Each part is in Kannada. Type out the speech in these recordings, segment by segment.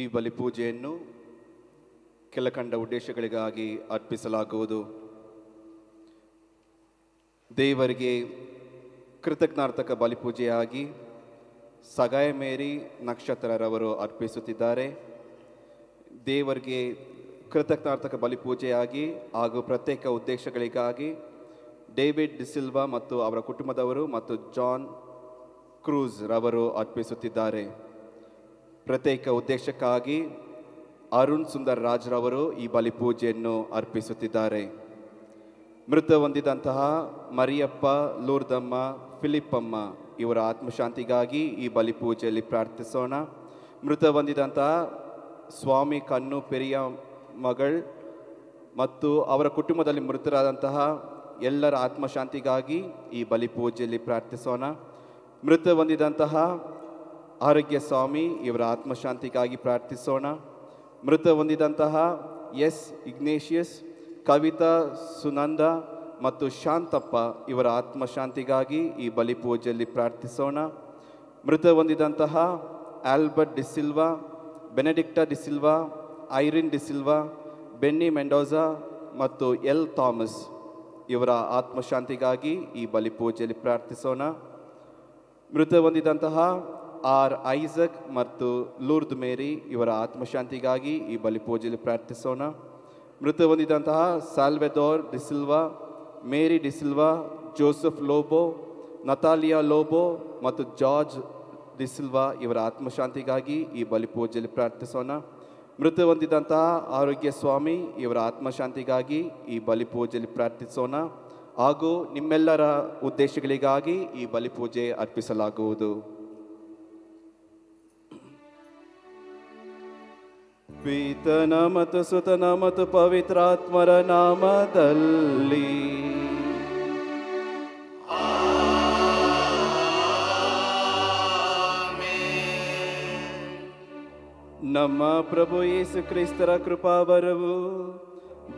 ಈ ಬಲಿಪೂಜೆಯನ್ನು ಕೆಳಕಂಡ ಉದ್ದೇಶಗಳಿಗಾಗಿ ಅರ್ಪಿಸಲಾಗುವುದು. ದೇವರಿಗೆ ಕೃತಜ್ಞಾರ್ಥಕ ಬಲಿಪೂಜೆಯಾಗಿ ಸಗಾಯ ಮೇರಿ ನಕ್ಷತ್ರರವರು ಅರ್ಪಿಸುತ್ತಿದ್ದಾರೆ. ದೇವರಿಗೆ ಕೃತಜ್ಞಾರ್ಥಕ ಬಲಿಪೂಜೆಯಾಗಿ ಹಾಗೂ ಪ್ರತ್ಯೇಕ ಉದ್ದೇಶಗಳಿಗಾಗಿ ಡೇವಿಡ್ ಡಿಸಿಲ್ವಾ ಮತ್ತು ಅವರ ಕುಟುಂಬದವರು ಮತ್ತು ಜಾನ್ ಕ್ರೂಸ್ ರವರು ಅರ್ಪಿಸುತ್ತಿದ್ದಾರೆ. ಪ್ರತ್ಯೇಕ ಉದ್ದೇಶಕ್ಕಾಗಿ ಅರುಣ್ ಸುಂದರ್ ರಾಜ್ರವರು ಈ ಬಲಿಪೂಜೆಯನ್ನು ಅರ್ಪಿಸುತ್ತಿದ್ದಾರೆ. ಮೃತ ಹೊಂದಿದಂತಹ ಮರಿಯಪ್ಪ, ಲೂರ್ದಮ್ಮ, ಫಿಲಿಪ್ಪಮ್ಮ ಇವರ ಆತ್ಮಶಾಂತಿಗಾಗಿ ಈ ಬಲಿಪೂಜೆಯಲ್ಲಿ ಪ್ರಾರ್ಥಿಸೋಣ. ಮೃತ ಹೊಂದಿದಂತಹ ಸ್ವಾಮಿ ಕಣ್ಣು, ಪೆರಿಯ ಮಗಳ್ ಮತ್ತು ಅವರ ಕುಟುಂಬದಲ್ಲಿ ಮೃತರಾದಂತಹ ಎಲ್ಲರ ಆತ್ಮಶಾಂತಿಗಾಗಿ ಈ ಬಲಿಪೂಜೆಯಲ್ಲಿ ಪ್ರಾರ್ಥಿಸೋಣ. ಮೃತ ಹೊಂದಿದಂತಹ ಆರೋಗ್ಯ ಸ್ವಾಮಿ ಇವರ ಆತ್ಮಶಾಂತಿಗಾಗಿ ಪ್ರಾರ್ಥಿಸೋಣ. ಮೃತ ಹೊಂದಿದಂತಹ ಎಸ್. ಇಗ್ನೇಷಿಯಸ್, ಕವಿತಾ, ಸುನಂದ ಮತ್ತು ಶಾಂತಪ್ಪ ಇವರ ಆತ್ಮಶಾಂತಿಗಾಗಿ ಈ ಬಲಿಪೂಜೆಯಲ್ಲಿ ಪ್ರಾರ್ಥಿಸೋಣ. ಮೃತ ಹೊಂದಿದಂತಹ Albert D'Silva Benedicta D'Silva Irene D'Silva Benny Mendoza ಮತ್ತು ಎಲ್ ಥಾಮಸ್ ಇವರ ಆತ್ಮಶಾಂತಿಗಾಗಿ ಈ ಬಲಿಪೂಜೆಯಲ್ಲಿ ಪ್ರಾರ್ಥಿಸೋಣ. ಮೃತ ಹೊಂದಿದಂತಹ ಆರ್ ಐಸಕ್ ಮತ್ತು ಲೂರ್ದ್ ಮೇರಿ ಇವರ ಆತ್ಮಶಾಂತಿಗಾಗಿ ಈ ಬಲಿಪೂಜೆಯಲ್ಲಿ ಪ್ರಾರ್ಥಿಸೋಣ. ಮೃತ ಹೊಂದಿದಂತಹ Salvador D'Silva Mary D'Silva Joseph Lobo, Natalia Lobo ಮತ್ತು ಜಾರ್ಜ್ ಡಿಸಿಲ್ವಾ ಇವರ ಆತ್ಮಶಾಂತಿಗಾಗಿ ಈ ಬಲಿಪೂಜೆಯಲ್ಲಿ ಪ್ರಾರ್ಥಿಸೋಣ. ಮೃತ ಹೊಂದಿದಂತಹ ಆರೋಗ್ಯ ಸ್ವಾಮಿ ಇವರ ಆತ್ಮಶಾಂತಿಗಾಗಿ ಈ ಬಲಿಪೂಜೆಯಲ್ಲಿ ಪ್ರಾರ್ಥಿಸೋಣ. ಹಾಗೂ ನಿಮ್ಮೆಲ್ಲರ ಉದ್ದೇಶಗಳಿಗಾಗಿ ಈ ಬಲಿಪೂಜೆ ಅರ್ಪಿಸಲಾಗುವುದು. ಪೀತನ ಮತ್ತು ಸುತನ ಮತ್ತು ಪವಿತ್ರಾತ್ಮರ ನಾಮದಲ್ಲಿ. ನಮ್ಮ ಪ್ರಭು ಯೇಸು ಕ್ರಿಸ್ತರ ಕೃಪಾವರವು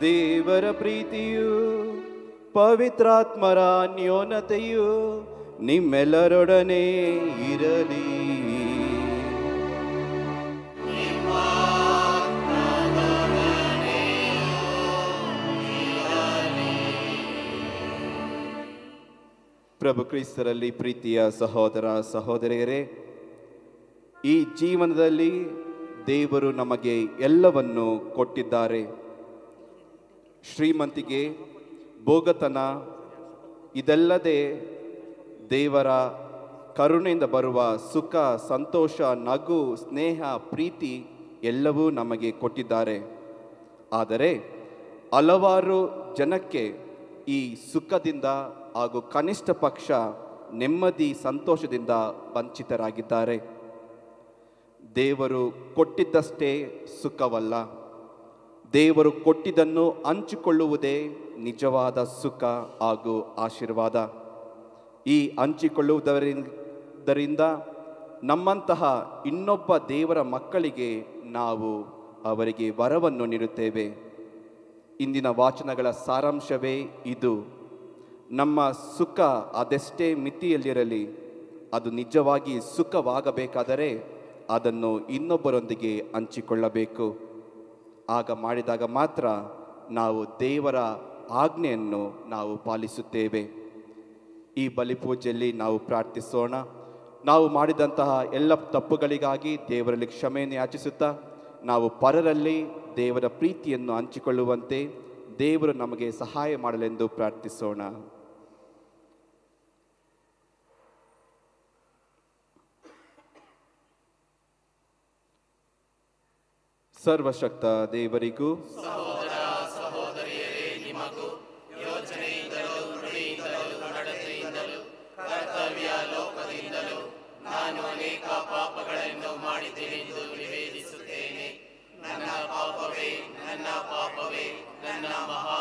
ದೇವರ ಪ್ರೀತಿಯು, ಪವಿತ್ರಾತ್ಮರ ಅನ್ಯೋನತೆಯು ನಿಮ್ಮೆಲ್ಲರೊಡನೆ ಇರಲಿ. ಪ್ರಭು ಕ್ರಿಸ್ತರಲ್ಲಿ ಪ್ರೀತಿಯ ಸಹೋದರ ಸಹೋದರಿಯರೇ, ಈ ಜೀವನದಲ್ಲಿ ದೇವರು ನಮಗೆ ಎಲ್ಲವನ್ನು ಕೊಟ್ಟಿದ್ದಾರೆ. ಶ್ರೀಮಂತಿಗೆ ಭೋಗತನ, ಇದಲ್ಲದೆ ದೇವರ ಕರುಣೆಯಿಂದ ಬರುವ ಸುಖ, ಸಂತೋಷ, ನಗು, ಸ್ನೇಹ, ಪ್ರೀತಿ ಎಲ್ಲವೂ ನಮಗೆ ಕೊಟ್ಟಿದ್ದಾರೆ. ಆದರೆ ಹಲವಾರು ಜನಕ್ಕೆ ಈ ಸುಖದಿಂದ ಹಾಗೂ ಕನಿಷ್ಠ ಪಕ್ಷ ನೆಮ್ಮದಿ, ಸಂತೋಷದಿಂದ ವಂಚಿತರಾಗಿದ್ದಾರೆ. ದೇವರು ಕೊಟ್ಟಿದ್ದಷ್ಟೇ ಸುಖವಲ್ಲ. ದೇವರು ಕೊಟ್ಟಿದ್ದನ್ನು ಹಂಚಿಕೊಳ್ಳುವುದೇ ನಿಜವಾದ ಸುಖ ಹಾಗೂ ಆಶೀರ್ವಾದ. ಈ ಹಂಚಿಕೊಳ್ಳುವುದರಿಂದ ನಮ್ಮಂತಹ ಇನ್ನೊಬ್ಬ ದೇವರ ಮಕ್ಕಳಿಗೆ ನಾವು ಅವರಿಗೆ ವರವನ್ನು ನೀಡುತ್ತೇವೆ. ಇಂದಿನ ವಾಚನಗಳ ಸಾರಾಂಶವೇ ಇದು. ನಮ್ಮ ಸುಖ ಅದೆಷ್ಟೇ ಮಿತಿಯಲ್ಲಿರಲಿ, ಅದು ನಿಜವಾಗಿ ಸುಖವಾಗಬೇಕಾದರೆ ಅದನ್ನು ಇನ್ನೊಬ್ಬರೊಂದಿಗೆ ಹಂಚಿಕೊಳ್ಳಬೇಕು. ಆಗ ಮಾಡಿದಾಗ ಮಾತ್ರ ನಾವು ದೇವರ ಆಜ್ಞೆಯನ್ನು ನಾವು ಪಾಲಿಸುತ್ತೇವೆ. ಈ ಬಲಿಪೂಜೆಯಲ್ಲಿ ನಾವು ಪ್ರಾರ್ಥಿಸೋಣ. ನಾವು ಮಾಡಿದಂತಹ ಎಲ್ಲ ತಪ್ಪುಗಳಿಗಾಗಿ ದೇವರಲ್ಲಿ ಕ್ಷಮೆಯನ್ನು ಯಾಚಿಸುತ್ತಾ, ನಾವು ಪರರಲ್ಲಿ ದೇವರ ಪ್ರೀತಿಯನ್ನು ಹಂಚಿಕೊಳ್ಳುವಂತೆ ದೇವರು ನಮಗೆ ಸಹಾಯ ಮಾಡಲೆಂದು ಪ್ರಾರ್ಥಿಸೋಣ. ಸರ್ವಶಕ್ತ ದೇವರಿಗೂ ಸಹೋದರ ಸಹೋದರಿಯರೇ ನಿಮಗೂ ಯೋಚನೆಯಿಂದಲೂ ನುಡಿಯಿಂದಲೂ ನಡತೆಯಿಂದಲೂ ಕರ್ತವ್ಯ ಲೋಕದಿಂದಲೂ ನಾನು ಅನೇಕ ಪಾಪಗಳನ್ನು ಎಂದು ನಿವೇದಿಸುತ್ತೇನೆ ನನ್ನ ಪಾಪವೇ ನನ್ನ ಪಾಪವೇ ನನ್ನ ಮಹಾ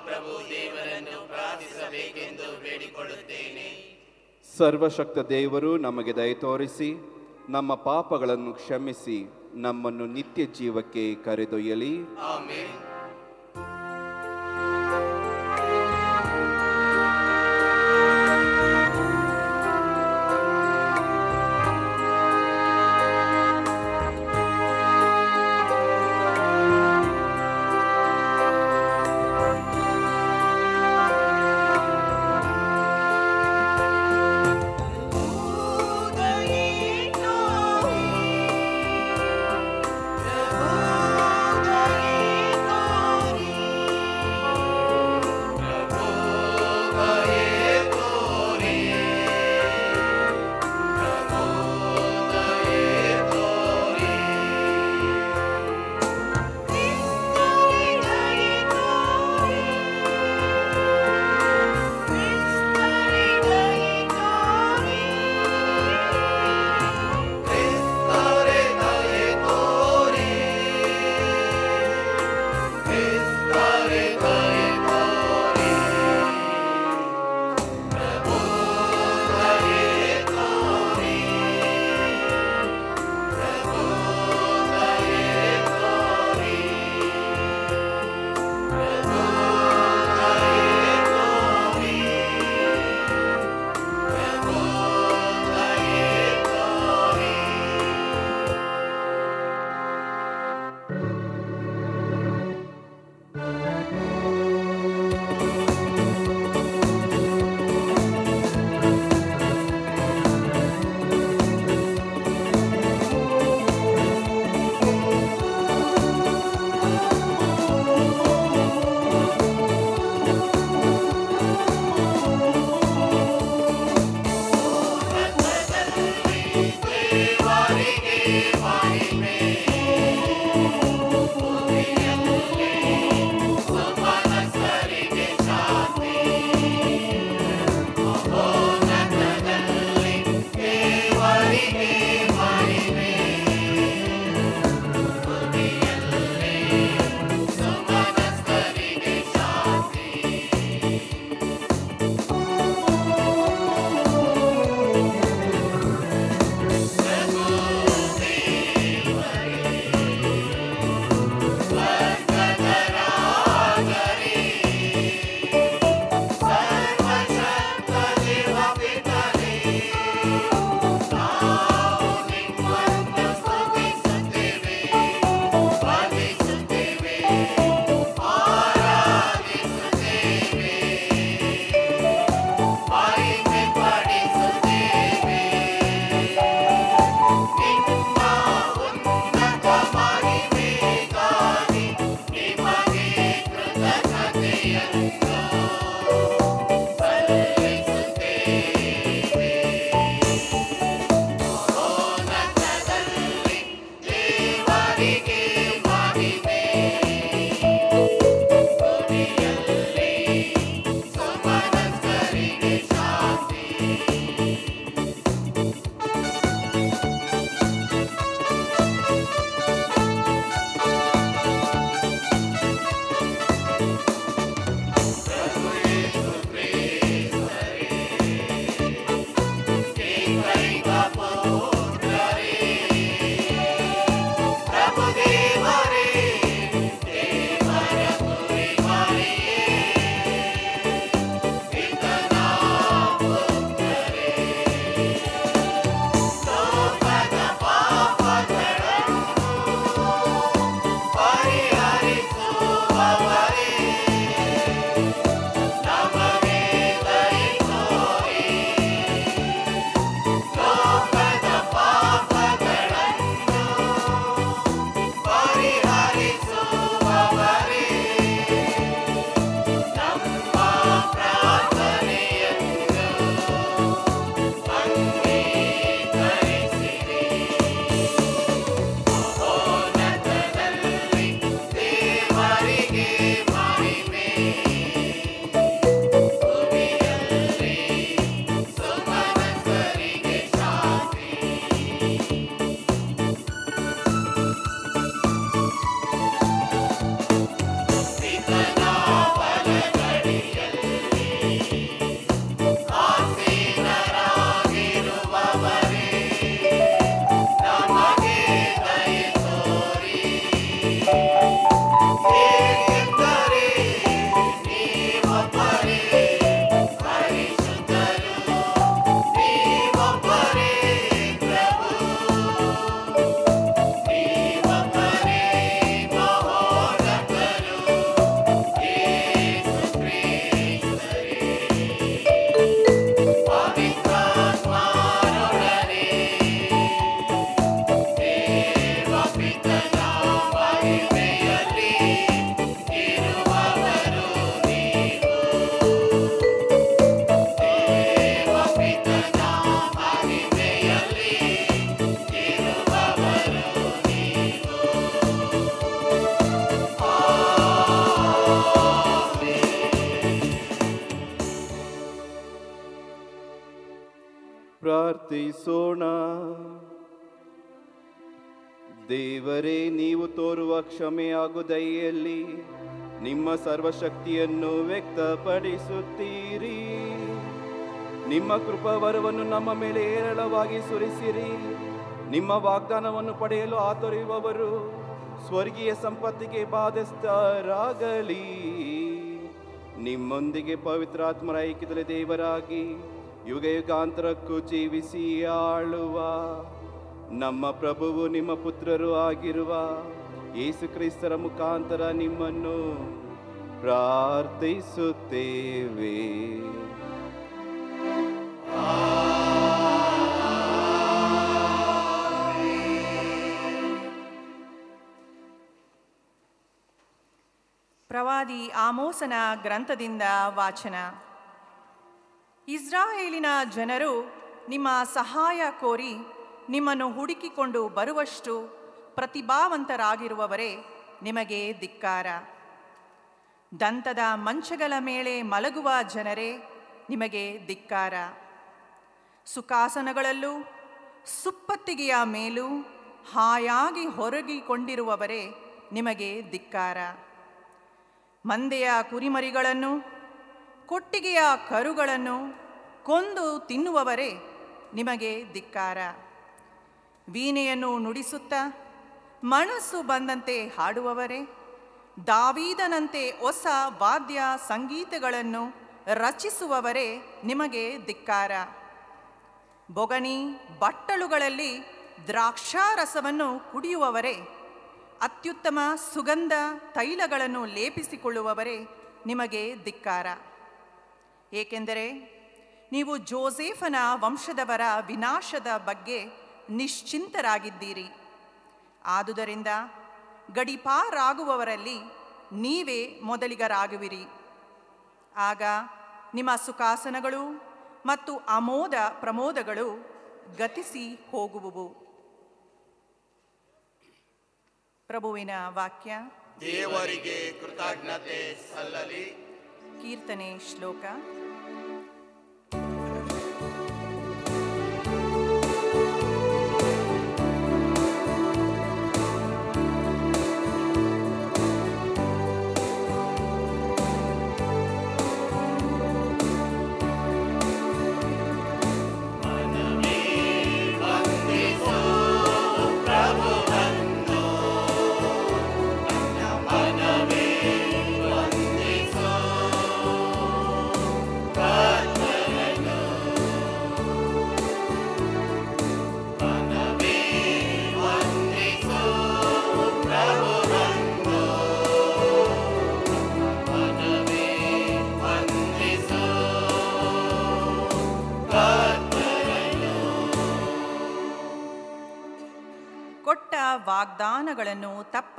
ಮಹಾಪ್ರಭು ದೇವರನ್ನು ಪ್ರಾರ್ಥಿಸಬೇಕೆಂದು ಬೇಡಿಕೊಳ್ಳುತ್ತೇನೆ. ಸರ್ವಶಕ್ತ ದೇವರು ನಮಗೆ ದಯ ತೋರಿಸಿ ನಮ್ಮ ಪಾಪಗಳನ್ನು ಕ್ಷಮಿಸಿ ನಮ್ಮನ್ನು ನಿತ್ಯ ಜೀವಕ್ಕೆ ಕರೆದೊಯ್ಯಲಿ. ಆಮೇಲೆ ತೋರುವ ಹಾಗೂ ನಿಮ್ಮ ಸರ್ವಶಕ್ತಿಯನ್ನು ವ್ಯಕ್ತಪಡಿಸುತ್ತೀರಿ. ನಿಮ್ಮ ಕೃಪಾವರವನ್ನು ನಮ್ಮ ಮೇಲೆ ಹೇರಳವಾಗಿ ಸುರಿಸಿರಿ. ನಿಮ್ಮ ವಾಗ್ದಾನವನ್ನು ಪಡೆಯಲು ಆತೊರೆಯುವವರು ಸ್ವರ್ಗೀಯ ಸಂಪತ್ತಿಗೆ ಬಾಧಿಸ್ತರಾಗಲಿ ನಿಮ್ಮೊಂದಿಗೆ ಪವಿತ್ರಾತ್ಮರ ಐಕ್ಯದಲ್ಲಿ ದೇವರಾಗಿ ಯುಗ ಯುಗಾಂತರಕ್ಕೂ ಜೀವಿಸಿ ಆಳುವ ನಮ್ಮ ಪ್ರಭುವು ನಿಮ್ಮ ಪುತ್ರರು ಆಗಿರುವ ಯೇಸು ಕ್ರಿಸ್ತರ ಮುಖಾಂತರ ನಿಮ್ಮನ್ನು ಪ್ರಾರ್ಥಿಸುತ್ತೇವೆ. ಪ್ರವಾದಿ ಆಮೋಸನ ಗ್ರಂಥದಿಂದ ವಾಚನ. ಇಸ್ರಾಯೇಲಿನ ಜನರು ನಿಮ್ಮ ಸಹಾಯ ಕೋರಿ ನಿಮ್ಮನ್ನು ಹುಡುಕಿಕೊಂಡು ಬರುವಷ್ಟು ಪ್ರತಿಭಾವಂತರಾಗಿರುವವರೇ ನಿಮಗೆ ಧಿಕ್ಕಾರ. ದಂತದ ಮಂಚಗಳ ಮೇಲೆ ಮಲಗುವ ಜನರೇ ನಿಮಗೆ ಧಿಕ್ಕಾರ. ಸುಖಾಸನಗಳಲ್ಲೂ, ಸುಪ್ಪತ್ತಿಗೆಯ ಮೇಲೂ ಹಾಯಾಗಿ ಹೊರಗಿಕೊಂಡಿರುವವರೇ ನಿಮಗೆ ಧಿಕ್ಕಾರ. ಮಂದೆಯ ಕುರಿಮರಿಗಳನ್ನು, ಕೊಟ್ಟಿಗೆಯ ಕರುಗಳನ್ನು ಕೊಂದು ತಿನ್ನುವವರೇ ನಿಮಗೆ ಧಿಕ್ಕಾರ. ವೀಣೆಯನ್ನು ನುಡಿಸುತ್ತಾ ಮನಸ್ಸು ಬಂದಂತೆ ಹಾಡುವವರೇ, ದಾವೀದನಂತೆ ಹೊಸ ವಾದ್ಯ ಸಂಗೀತಗಳನ್ನು ರಚಿಸುವವರೇ ನಿಮಗೆ ಧಿಕ್ಕಾರ. ಬೊಗಣಿ ಬಟ್ಟಲುಗಳಲ್ಲಿ ದ್ರಾಕ್ಷಾರಸವನ್ನು ಕುಡಿಯುವವರೇ, ಅತ್ಯುತ್ತಮ ಸುಗಂಧ ತೈಲಗಳನ್ನು ಲೇಪಿಸಿಕೊಳ್ಳುವವರೇ ನಿಮಗೆ ಧಿಕ್ಕಾರ. ಏಕೆಂದರೆ ನೀವು ಜೋಸೇಫನ ವಂಶದವರ ವಿನಾಶದ ಬಗ್ಗೆ ನಿಶ್ಚಿಂತರಾಗಿದ್ದೀರಿ. ಆದುದರಿಂದ ಗಡಿಪಾರಾಗುವವರಲ್ಲಿ ನೀವೇ ಮೊದಲಿಗರಾಗುವಿರಿ. ಆಗ ನಿಮ್ಮ ಸುಖಾಸನಗಳು ಮತ್ತು ಅಮೋದ ಪ್ರಮೋದಗಳು ಗತಿಸಿ ಹೋಗುವುವು. ಪ್ರಭುವಿನ ವಾಕ್ಯ. ದೇವರಿಗೆ ಕೃತಜ್ಞತೆ ಸಲ್ಲಲಿ. ಕೀರ್ತನೆ ಶ್ಲೋಕ.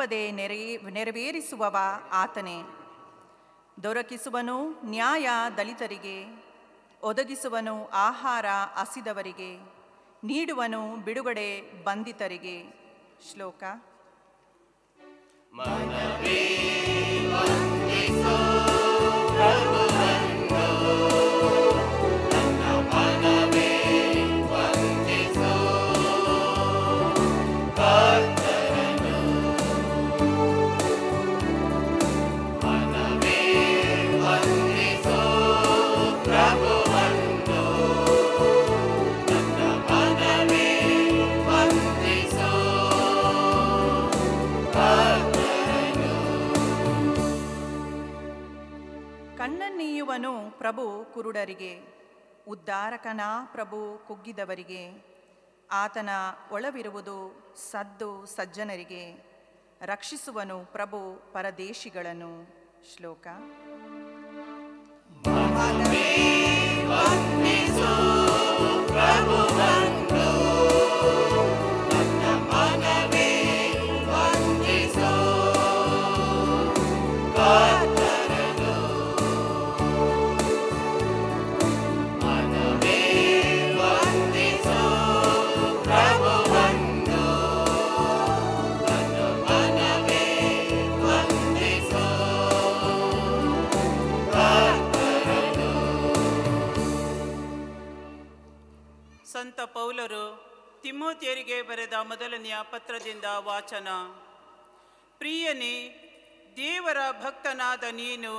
ತಪ್ಪದೆ ನೆರೆ, ನೆರವೇರಿಸುವವ ಆತನೇ. ದೊರಕಿಸುವನು ನ್ಯಾಯ ದಲಿತರಿಗೆ, ಒದಗಿಸುವನು ಆಹಾರ ಹಸಿದವರಿಗೆ, ನೀಡುವನು ಬಿಡುಗಡೆ ಬಂಧಿತರಿಗೆ. ಶ್ಲೋಕ. ಕಣ್ಣನ್ನೀಯುವನು ಪ್ರಭು ಕುರುಡರಿಗೆ ಉದ್ಧಾರಕನಾ ಪ್ರಭು ಕುಗ್ಗಿದವರಿಗೆ ಆತನ ಒಳವಿರುವುದು ಸದ್ದು ಸಜ್ಜನರಿಗೆ ರಕ್ಷಿಸುವನು ಪ್ರಭು ಪರದೇಶಿಗಳನ್ನು. ಶ್ಲೋಕ. ಪ್ರಭು. ತಿಮೋತಿಯರಿಗೆ ಬರೆದ ಮೊದಲನೆಯ ಪತ್ರದಿಂದ ವಾಚನ. ಪ್ರಿಯನೇ, ದೇವರ ಭಕ್ತನಾದ ನೀನು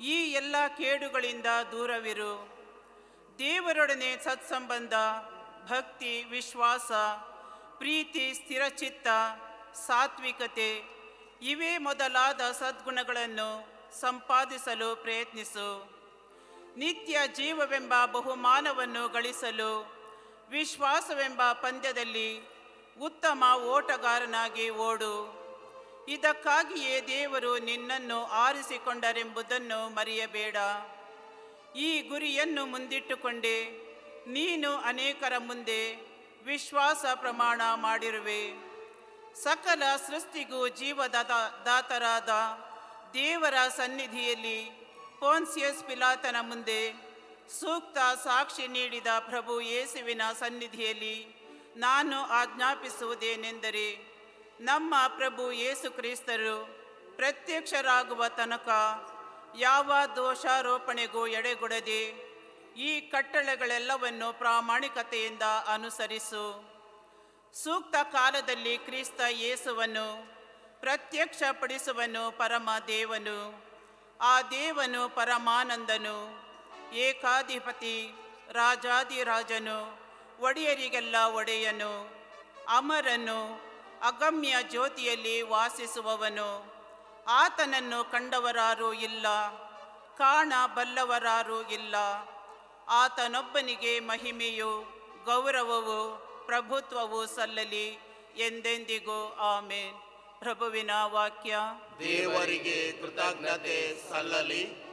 ಈ ಎಲ್ಲ ಕೇಡುಗಳಿಂದ ದೂರವಿರು. ದೇವರೊಡನೆ ಸತ್ಸಂಬಂಧ, ಭಕ್ತಿ, ವಿಶ್ವಾಸ, ಪ್ರೀತಿ, ಸ್ಥಿರಚಿತ್ತ, ಸಾತ್ವಿಕತೆ ಇವೇ ಮೊದಲಾದ ಸದ್ಗುಣಗಳನ್ನು ಸಂಪಾದಿಸಲು ಪ್ರಯತ್ನಿಸು. ನಿತ್ಯ ಜೀವವೆಂಬ ಬಹುಮಾನವನ್ನು ಗಳಿಸಲು ವಿಶ್ವಾಸವೆಂಬ ಪಂದ್ಯದಲ್ಲಿ ಉತ್ತಮ ಓಟಗಾರನಾಗಿ ಓಡು. ಇದಕ್ಕಾಗಿಯೇ ದೇವರು ನಿನ್ನನ್ನು ಆರಿಸಿಕೊಂಡರೆಂಬುದನ್ನು ಮರೆಯಬೇಡ. ಈ ಗುರಿಯನ್ನು ಮುಂದಿಟ್ಟುಕೊಂಡೆ. ನೀನು ಅನೇಕರ ಮುಂದೆ ವಿಶ್ವಾಸ ಪ್ರಮಾಣ ಮಾಡಿರುವೆ. ಸಕಲ ಸೃಷ್ಟಿಗೂ ಜೀವದಾತ, ದಾತರಾದ ದೇವರ ಸನ್ನಿಧಿಯಲ್ಲಿ ಪೋನ್ಸಿಯಸ್ ಪಿಲಾತನ ಮುಂದೆ ಸೂಕ್ತ ಸಾಕ್ಷಿ ನೀಡಿದ ಪ್ರಭು ಯೇಸುವಿನ ಸನ್ನಿಧಿಯಲ್ಲಿ ನಾನು ಆಜ್ಞಾಪಿಸುವುದೇನೆಂದರೆ ನಮ್ಮ ಪ್ರಭು ಯೇಸು ಕ್ರಿಸ್ತರು ಪ್ರತ್ಯಕ್ಷರಾಗುವ ತನಕ ಯಾವ ದೋಷಾರೋಪಣೆಗೂ ಎಡೆಗೊಡದೆ ಈ ಕಟ್ಟಳೆಗಳೆಲ್ಲವನ್ನು ಪ್ರಾಮಾಣಿಕತೆಯಿಂದ ಅನುಸರಿಸು. ಸೂಕ್ತ ಕಾಲದಲ್ಲಿ ಕ್ರಿಸ್ತ ಯೇಸುವನ್ನು ಪ್ರತ್ಯಕ್ಷಪಡಿಸುವನು ಪರಮ ದೇವನು, ಆ ದೇವನು ಪರಮಾನಂದನು. ಏಕಾಧಿಪತಿ ರಾಜಾದಿರಾಜನು ಒಡೆಯರಿಗೆಲ್ಲ ಒಡೆಯನು, ಅಮರನು, ಅಗಮ್ಯ ಜ್ಯೋತಿಯಲ್ಲಿ ವಾಸಿಸುವವನು. ಆತನನ್ನು ಕಂಡವರಾರೂ ಇಲ್ಲ, ಕಾಣಬಲ್ಲವರಾರೂ ಇಲ್ಲ. ಆತನೊಬ್ಬನಿಗೆ ಮಹಿಮೆಯು, ಗೌರವವು, ಪ್ರಭುತ್ವವು ಸಲ್ಲಲಿ ಎಂದೆಂದಿಗೂ ಆಮೇನ್. ಪ್ರಭುವಿನ ವಾಕ್ಯ, ದೇವರಿಗೆ ಕೃತಜ್ಞತೆ ಸಲ್ಲಲಿ.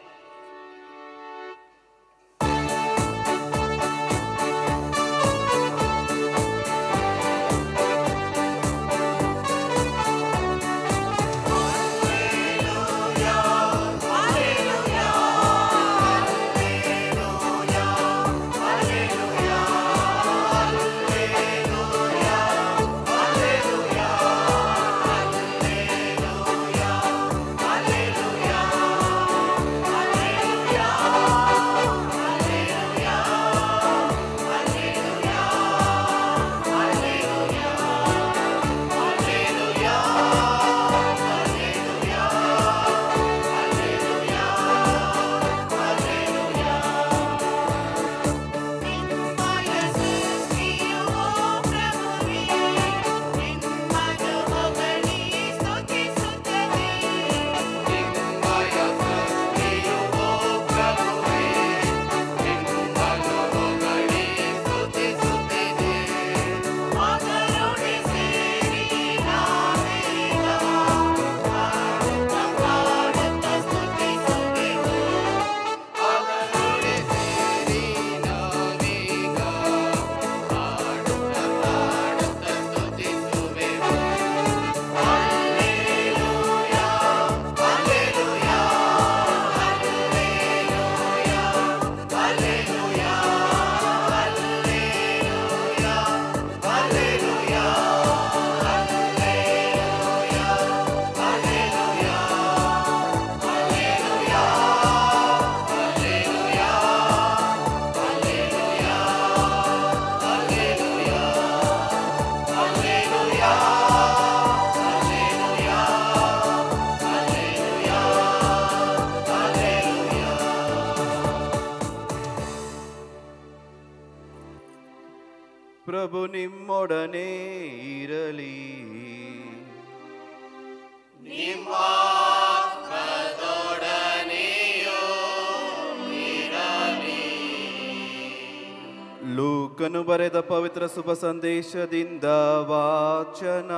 ಸಂದೇಶದಿಂದ ವಾಚನ.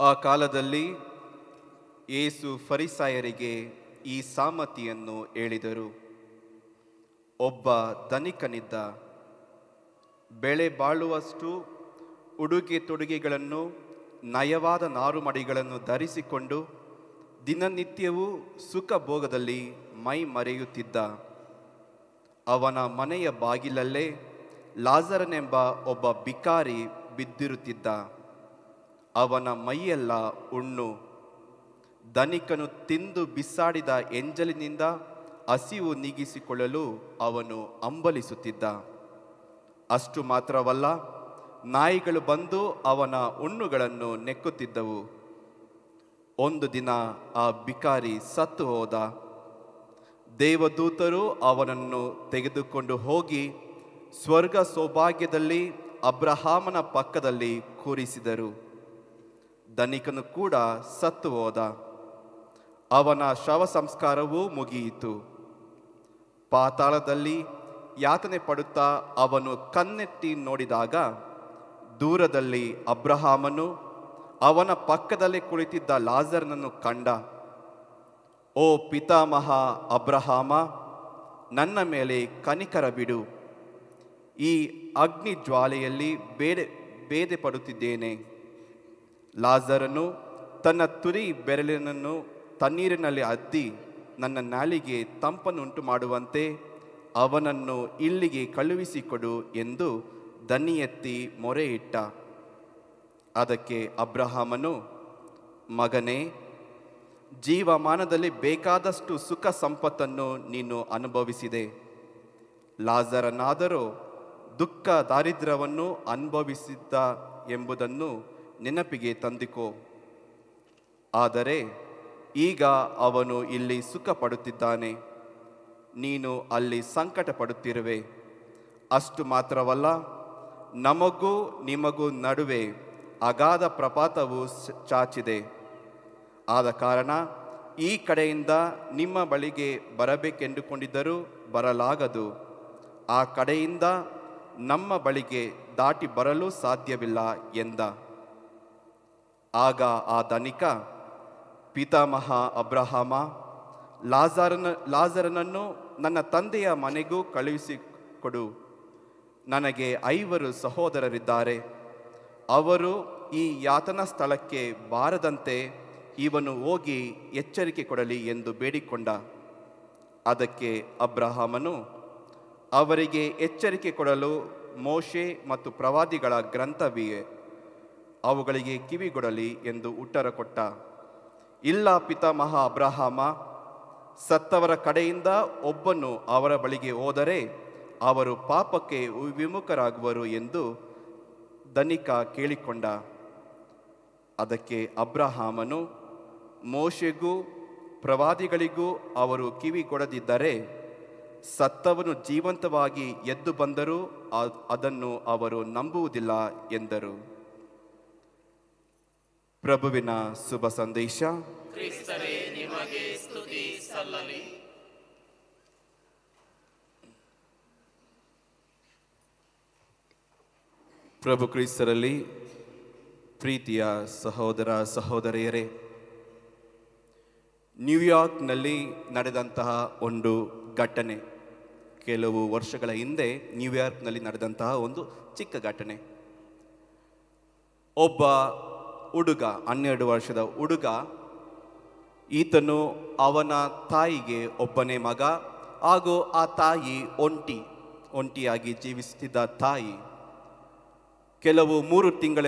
ಆ ಕಾಲದಲ್ಲಿ ಏಸು ಫರಿಸಾಯರಿಗೆ ಈ ಸಾಮತಿಯನ್ನು ಹೇಳಿದರು. ಒಬ್ಬ ಧನಿಕನಿದ್ದ. ಬೆಳೆ ಬಾಳುವಷ್ಟು ಉಡುಗೆ ತೊಡುಗೆಗಳನ್ನು, ನಯವಾದ ನಾರುಮಡಿಗಳನ್ನು ಧರಿಸಿಕೊಂಡು ದಿನನಿತ್ಯವೂ ಸುಖ ಭೋಗದಲ್ಲಿ ಮೈ ಮರೆಯುತ್ತಿದ್ದ. ಅವನ ಮನೆಯ ಬಾಗಿಲಲ್ಲೇ ಲಾಜರನೆಂಬ ಒಬ್ಬ ಬಿಕಾರಿ ಬಿದ್ದಿರುತ್ತಿದ್ದ. ಅವನ ಮೈಯೆಲ್ಲ ಉಣ್ಣು. ಧನಿಕನು ತಿಂದು ಬಿಸಾಡಿದ ಎಂಜಲಿನಿಂದ ಹಸಿವು ನೀಗಿಸಿಕೊಳ್ಳಲು ಅವನು ಅಂಬಲಿಸುತ್ತಿದ್ದ. ಅಷ್ಟು ಮಾತ್ರವಲ್ಲ, ನಾಯಿಗಳು ಬಂದು ಅವನ ಹುಣ್ಣುಗಳನ್ನು ನೆಕ್ಕುತ್ತಿದ್ದವು. ಒಂದು ದಿನ ಆ ಬಿಕಾರಿ ಸತ್ತು ಹೋದ. ದೇವದೂತರು ಅವನನ್ನು ತೆಗೆದುಕೊಂಡು ಹೋಗಿ ಸ್ವರ್ಗ ಸೌಭಾಗ್ಯದಲ್ಲಿ ಅಬ್ರಹಾಮನ ಪಕ್ಕದಲ್ಲಿ ಕೂರಿಸಿದರು. ಧನಿಕನು ಕೂಡ ಸತ್ತು ಹೋದ. ಅವನ ಶವ ಸಂಸ್ಕಾರವೂ ಮುಗಿಯಿತು. ಪಾತಾಳದಲ್ಲಿ ಯಾತನೆ ಪಡುತ್ತಾ ಅವನು ಕನ್ನೆತ್ತಿ ನೋಡಿದಾಗ ದೂರದಲ್ಲಿ ಅಬ್ರಹಾಮನು ಅವನ ಪಕ್ಕದಲ್ಲಿ ಕುಳಿತಿದ್ದ ಲಾಜರ್ನನ್ನು ಕಂಡ, ಓ ಪಿತಾಮಹ ಅಬ್ರಹಾಮ, ನನ್ನ ಮೇಲೆ ಕನಿಕರ ಬಿಡು. ಈ ಅಗ್ನಿ ಜ್ವಾಲೆಯಲ್ಲಿ ಬೇಡೆ ಬೇದೆ ಪಡುತ್ತಿದ್ದೇನೆ. ಲಾಜರನು ತನ್ನ ತುರಿ ಬೆರಳಿನನ್ನು ತಣ್ಣೀರಿನಲ್ಲಿ ಅದ್ದಿ ನನ್ನ ನಾಲಿಗೆ ತಂಪನ್ನುಂಟು ಮಾಡುವಂತೆ ಅವನನ್ನು ಇಲ್ಲಿಗೆ ಕಳುಹಿಸಿಕೊಡು ಎಂದು ದನಿ ಎತ್ತಿ ಮೊರೆ ಇಟ್ಟ ಅದಕ್ಕೆ ಅಬ್ರಹಾಮನು, ಮಗನೇ, ಜೀವಮಾನದಲ್ಲಿ ಬೇಕಾದಷ್ಟು ಸುಖ ಸಂಪತ್ತನ್ನು ನೀನು ಅನುಭವಿಸಿದೆ. ಲಾಜರನಾದರೂ ದುಃಖ ದಾರಿದ್ರ್ಯವನ್ನು ಅನುಭವಿಸಿದ್ದ ಎಂಬುದನ್ನು ನೆನಪಿಗೆ ತಂದಿಕೋ. ಆದರೆ ಈಗ ಅವನು ಇಲ್ಲಿ ಸುಖ ಪಡುತ್ತಿದ್ದಾನೆ ನೀನು ಅಲ್ಲಿ ಸಂಕಟ ಪಡುತ್ತಿರುವೆ ಅಷ್ಟು ಮಾತ್ರವಲ್ಲ, ನಮಗೂ ನಿಮಗೂ ನಡುವೆ ಅಗಾಧ ಪ್ರಪಾತವು ಚಾಚಿದೆ. ಆದ ಕಾರಣ ಈ ಕಡೆಯಿಂದ ನಿಮ್ಮ ಬಳಿಗೆ ಬರಬೇಕೆಂದುಕೊಂಡಿದ್ದರೂ ಬರಲಾಗದು. ಆ ಕಡೆಯಿಂದ ನಮ್ಮ ಬಳಿಗೆ ದಾಟಿ ಬರಲು ಸಾಧ್ಯವಿಲ್ಲ ಎಂದ. ಆಗ ಆ ಧನಿಕ ಪಿತಾಮಹ ಅಬ್ರಹಾಮ, ಲಾಜರನ, ಲಾಜರನನ್ನು ನನ್ನ ತಂದೆಯ ಮನೆಗೂ ಕಳುಹಿಸಿಕೊಡು ನನಗೆ ಐವರು ಸಹೋದರರಿದ್ದಾರೆ. ಅವರು ಈ ಯಾತನ ಸ್ಥಳಕ್ಕೆ ಬಾರದಂತೆ ಇವನು ಹೋಗಿ ಎಚ್ಚರಿಕೆ ಕೊಡಲಿ ಎಂದು ಬೇಡಿಕೊಂಡ. ಅದಕ್ಕೆ ಅಬ್ರಹಾಮನು, ಅವರಿಗೆ ಎಚ್ಚರಿಕೆ ಕೊಡಲು ಮೋಶೆ ಮತ್ತು ಪ್ರವಾದಿಗಳ ಗ್ರಂಥವಿಯೇ, ಅವುಗಳಿಗೆ ಕಿವಿಗೊಡಲಿ ಎಂದು ಉತ್ತರ ಕೊಟ್ಟ. ಇಲ್ಲ ಪಿತಾಮಹ ಅಬ್ರಹಾಮ, ಸತ್ತವರ ಕಡೆಯಿಂದ ಒಬ್ಬನು ಅವರ ಬಳಿಗೆ ಹೋದರೆ ಅವರು ಪಾಪಕ್ಕೆ ವಿಮುಖರಾಗುವರು ಎಂದು ಧನಿಕ ಕೇಳಿಕೊಂಡ. ಅದಕ್ಕೆ ಅಬ್ರಹಾಮನು, ಮೋಶೆಗೂ ಪ್ರವಾದಿಗಳಿಗೂ ಅವರು ಕಿವಿಗೊಡದಿದ್ದರೆ ಸತ್ತವನು ಜೀವಂತವಾಗಿ ಎದ್ದು ಬಂದರೂ ಅದನ್ನು ಅವರು ನಂಬುವುದಿಲ್ಲ ಎಂದರು. ಪ್ರಭುವಿನ ಶುಭ ಸಂದೇಶ. ಕ್ರಿಸ್ತರೇ ನಿಮಗೆ ಸ್ತುತಿ ಸಲ್ಲಲಿ. ಪ್ರಭು ಕ್ರಿಸ್ತರಲ್ಲಿ ಪ್ರೀತಿಯ ಸಹೋದರ ಸಹೋದರಿಯರೇ ನ್ಯೂಯಾರ್ಕ್ನಲ್ಲಿ ನಡೆದಂತಹ ಒಂದು ಘಟನೆ ಕೆಲವು ವರ್ಷಗಳ ಹಿಂದೆ ನ್ಯೂಯಾರ್ಕ್ನಲ್ಲಿ ನಡೆದಂತಹ ಒಂದು ಚಿಕ್ಕ ಘಟನೆ. ಒಬ್ಬ ಹುಡುಗ, ಹನ್ನೆರಡು ವರ್ಷದ ಹುಡುಗ, ಈತನು ಅವನ ತಾಯಿಗೆ ಒಬ್ಬನೇ ಮಗ ಹಾಗೂ ಆ ತಾಯಿ ಒಂಟಿ, ಒಂಟಿಯಾಗಿ ಜೀವಿಸುತ್ತಿದ್ದ ತಾಯಿ. ಕೆಲವು ಮೂರು ತಿಂಗಳ